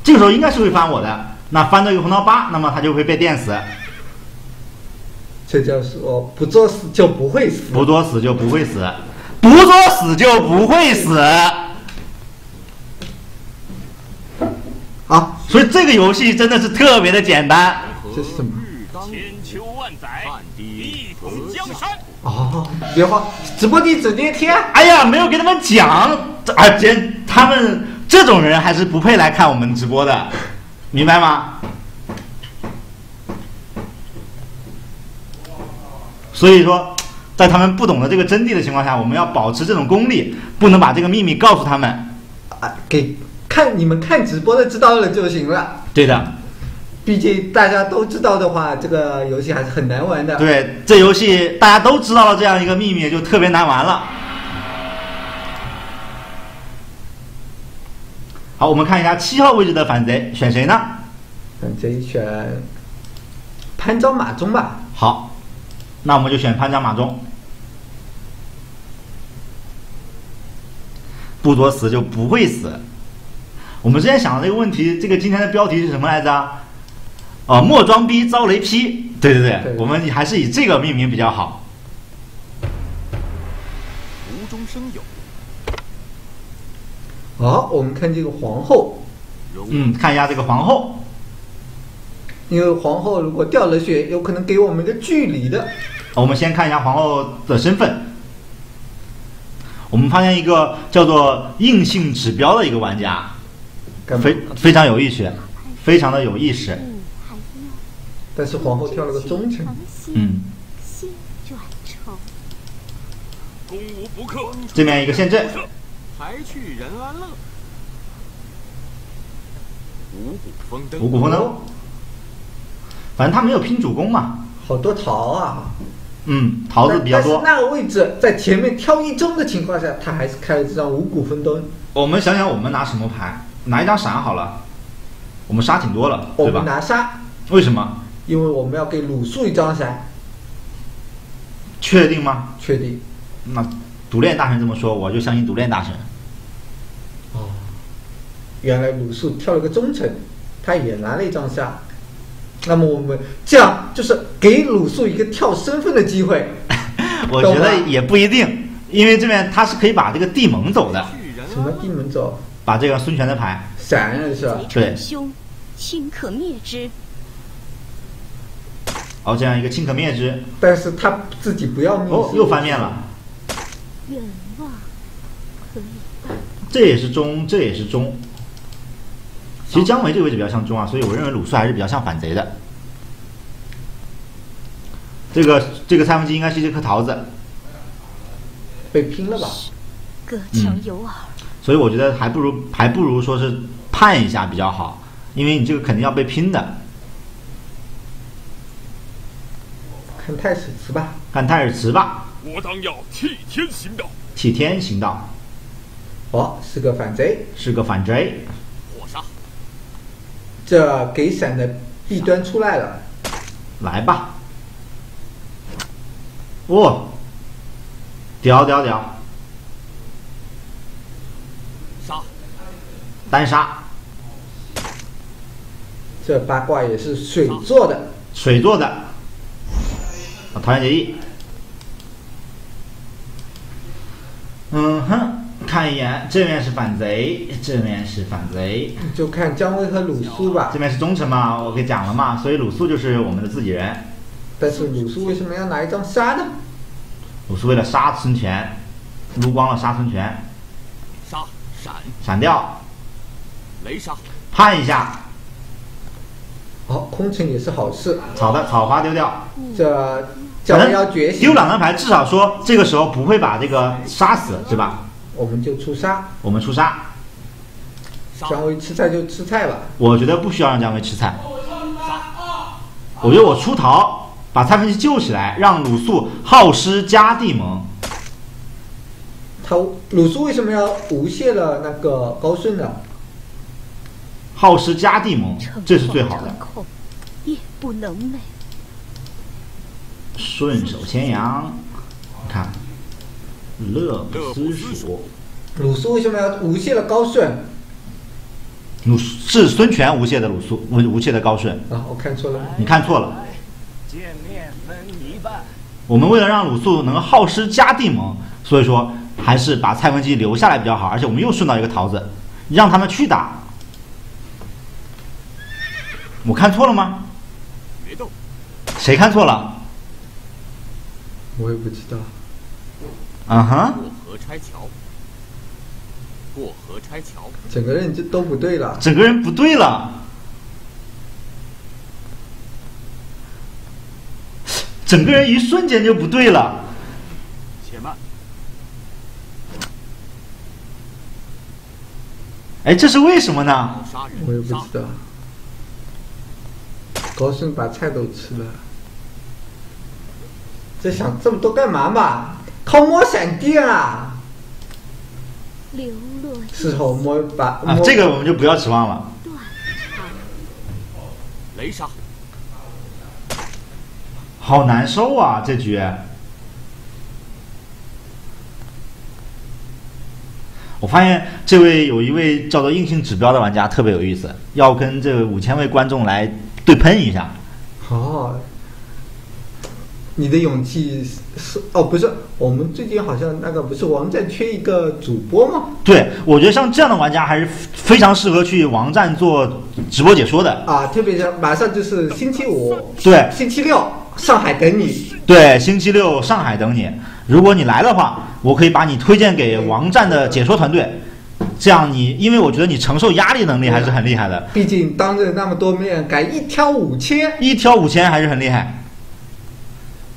这个时候应该是会翻我的，那翻到一个红桃八，那么他就会被电死，这叫说不作死就不会死。不作死就不会死，不作死就不会死。好，所以这个游戏真的是特别的简单。这是什么？千秋万载，一统江山。哦，别慌，直播地址贴贴。哎呀，没有给他们讲，这而且他们这种人还是不配来看我们直播的，明白吗？所以说，在他们不懂得这个真谛的情况下，我们要保持这种功力，不能把这个秘密告诉他们。啊，给看你们看直播的知道了就行了。对的，毕竟大家都知道的话，这个游戏还是很难玩的。，对，这游戏大家都知道了这样一个秘密，就特别难玩了。好，我们看一下七号位置的反贼选谁呢？反贼选潘璋马忠吧。好，那我们就选潘璋马忠。不作死就不会死。我们之前想的这个问题，这个今天的标题是什么来着？哦，莫装逼遭雷劈。对对对，对我们还是以这个命名比较好。无中生有，好，我们看这个皇后，嗯，看一下这个皇后。因为皇后如果掉了血，有可能给我们一个距离的。我们先看一下皇后的身份。我们发现一个叫做硬性指标的一个玩家，非非常有意识，非常的有意识。物还要但是皇后跳了个忠臣，嗯，心转愁。攻无不克，这边一个陷阵，还去仁安乐，五谷丰登，五谷丰登。反正他没有拼主攻嘛，好多桃啊！嗯，桃子比较多但。是那个位置在前面挑一中的情况下，他还是开了这张五谷丰登。我们想想，我们拿什么牌？拿一张闪好了。我们杀挺多了，我们对吧？拿杀，为什么？因为我们要给鲁肃一张闪，确定吗？确定。那独练大神这么说，我就相信独练大神。哦，原来鲁肃跳了个忠臣，他也拿了一张杀。那么我们这样就是给鲁肃一个跳身份的机会。我觉得也不一定，因为这边他是可以把这个地盟走的，什么地门走？把这个孙权的牌。闪了是吧？对逞凶，卿可灭之。哦，这样一个顷可灭之。但是他自己不要命。哦，又翻面了。愿望可以办。这也是中，这也是中。其实姜维这个位置比较像中啊，所以我认为鲁肃还是比较像反贼的。这个这个蔡文姬应该是一颗桃子，被拼了吧？隔墙有耳，所以我觉得还不如还不如说是判一下比较好，因为你这个肯定要被拼的。看太史慈吧。看太史慈吧，我当要替天行道。替天行道，哦，是个反贼，是个反贼。这给闪的弊端出来了。来吧。哦，屌屌屌，杀，单杀，这八卦也是水做的，水做的。啊，桃园结义。嗯哼，看一眼，这面是反贼，这面是反贼，就看姜维和鲁肃吧这。面是忠臣嘛，我给讲了嘛，所以鲁肃就是我们的自己人。但是鲁肃为什么要拿一张杀呢？鲁肃为了杀孙权，撸光了杀孙权，杀，闪，闪掉，雷杀，判一下，哦，空城也是好事。草的草花丢掉，这姜维要觉醒丢，两张牌，至少说这个时候不会把这个杀死，是吧？我们就出杀。我们出杀，姜维吃菜就吃菜吧。我觉得不需要让姜维吃菜，我觉得我出逃，把蔡文姬救起来，让鲁肃耗尸加地盟。他鲁肃为什么要诬陷了那个高顺呢？耗时加地盟，这是最好的。夜不能寐。顺手牵羊，你看，乐不思蜀。鲁肃为什么要诬陷了高顺？鲁是孙权诬陷的鲁肃，诬诬陷的高顺。啊，我看错了。你看错了。见面分一半。我们为了让鲁肃能耗时加地盟，所以说还是把蔡文姬留下来比较好。而且我们又顺到一个桃子，让他们去打。我看错了吗？别动。谁看错了？我也不知道。嗯哼。过河拆桥。过河拆桥。整个人就都不对了。整个人不对了。整个人一瞬间就不对了。且慢。哎，这是为什么呢？我也不知道。高顺把菜都吃了。在想这么多干嘛嘛？靠摸闪电啊！流落。是偷摸把啊，这个我们就不要指望了。雷杀。好难受啊，这局。我发现这位有一位叫做硬性指标的玩家特别有意思，要跟这五千位观众来对喷一下。哦，你的勇气是哦，不是我们最近好像那个不是王站缺一个主播吗？对，我觉得像这样的玩家还是非常适合去王站做直播解说的啊，特别是马上就是星期五，对，星期六上海等你，对，星期六上海等你。如果你来的话，我可以把你推荐给王站的解说团队，这样你因为我觉得你承受压力能力还是很厉害的。毕竟当着那么多面，敢一挑五千，一挑五千还是很厉害。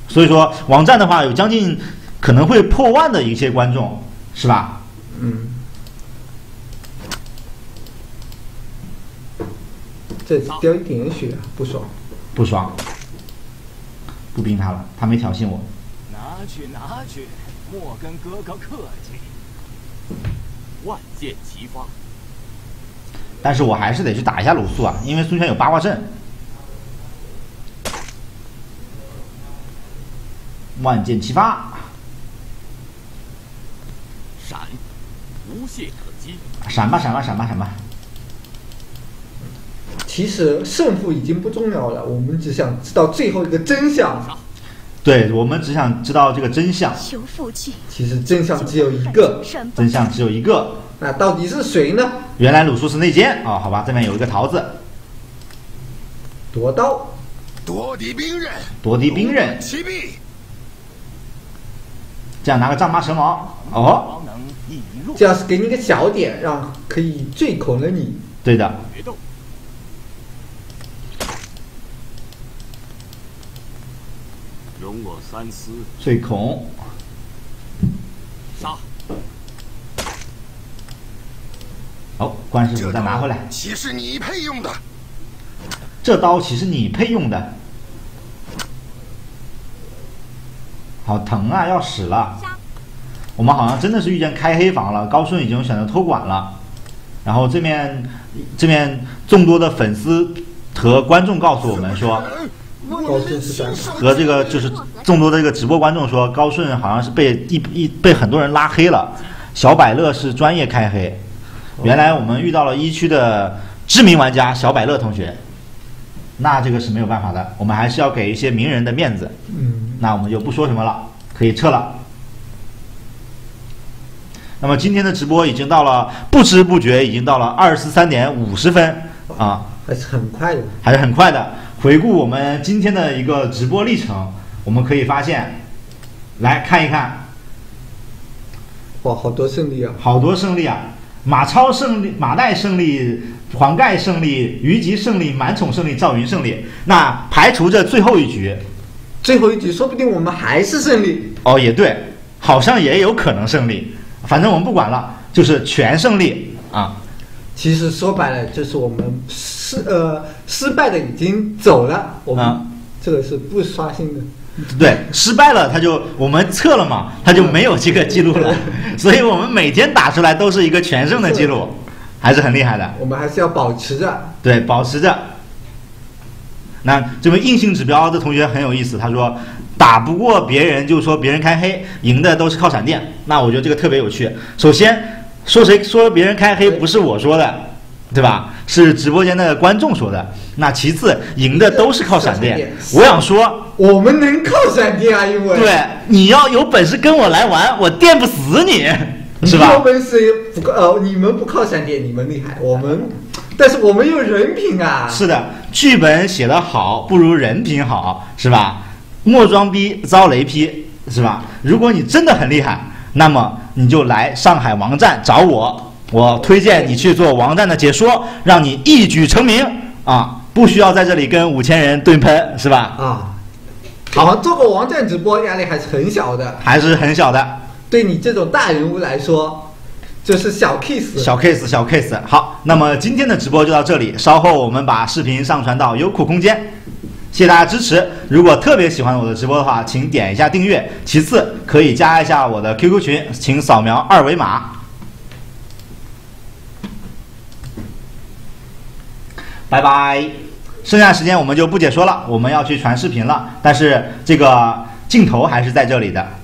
所以说，网站的话有将近可能会破万的一些观众，是吧？嗯。这掉一点血，不爽。不爽。不冰他了，他没挑衅我。拿去拿去，莫跟哥哥客气。万箭齐发。但是我还是得去打一下鲁肃啊，因为孙权有八卦阵。万箭齐发，闪，无懈可击。闪吧，闪吧，闪吧，闪吧。其实胜负已经不重要了，我们只想知道最后一个真相。对，我们只想知道这个真相。求父亲。其实真相只有一个，真相只有一个。那到底是谁呢？原来鲁肃是内奸啊！好吧，这边有一个桃子。夺刀。夺敌兵刃。夺敌兵刃。齐臂。这样拿个丈八蛇矛哦。这样是给你个小点，让可以最恐了你。对的。容我三思。坠恐。杀。好，关师傅再拿回来。岂是你配用的？这刀岂是你配用的？好疼啊，要死了！我们好像真的是遇见开黑房了。高顺已经选择托管了，然后这面这面众多的粉丝和观众告诉我们说，高顺是和这个就是众多的这个直播观众说，高顺好像是被一一被很多人拉黑了。小百乐是专业开黑，原来我们遇到了一区的知名玩家小百乐同学，那这个是没有办法的，我们还是要给一些名人的面子。嗯。那我们就不说什么了，可以撤了。那么今天的直播已经到了，不知不觉已经到了二十三点五十分啊，还是很快的，还是很快的。回顾我们今天的一个直播历程，我们可以发现，来看一看，哇，好多胜利啊，好多胜利啊！马超胜利，马岱胜利，黄盖胜利，虞姬胜利，满宠胜利，赵云胜利。那排除这最后一局。最后一局，说不定我们还是胜利哦，也对，好像也有可能胜利。反正我们不管了，就是全胜利啊。其实说白了，就是我们失呃失败的已经走了，我们这个是不刷新的。对，失败了他就我们测了嘛，他就没有这个记录了。所以我们每天打出来都是一个全胜的记录。还是很厉害的。我们还是要保持着。对，保持着。那这位硬性指标的同学很有意思，他说打不过别人就说别人开黑，赢的都是靠闪电。那我觉得这个特别有趣。首先说谁说别人开黑不是我说的，对吧？是直播间的观众说的。那其次赢的都是靠闪电。我想说，我们能靠闪电啊，因为对你要有本事跟我来玩，我电不死你，是吧？有本事不靠呃，你们不靠闪电，你们厉害，我们。但是我们有人品啊！是的，剧本写得好不如人品好，是吧？莫装逼遭雷劈，是吧？如果你真的很厉害，那么你就来上海王站找我，我推荐你去做王站的解说，让你一举成名啊！不需要在这里跟五千人对喷，是吧？啊，好，做个王站直播压力还是很小的，还是很小的。对你这种大人物来说。就是小 case，小 case，小 case。好，那么今天的直播就到这里，稍后我们把视频上传到优酷空间。谢谢大家支持。如果特别喜欢我的直播的话，请点一下订阅。其次，可以加一下我的 QQ 群，请扫描二维码。拜拜。剩下时间我们就不解说了，我们要去传视频了。但是这个镜头还是在这里的。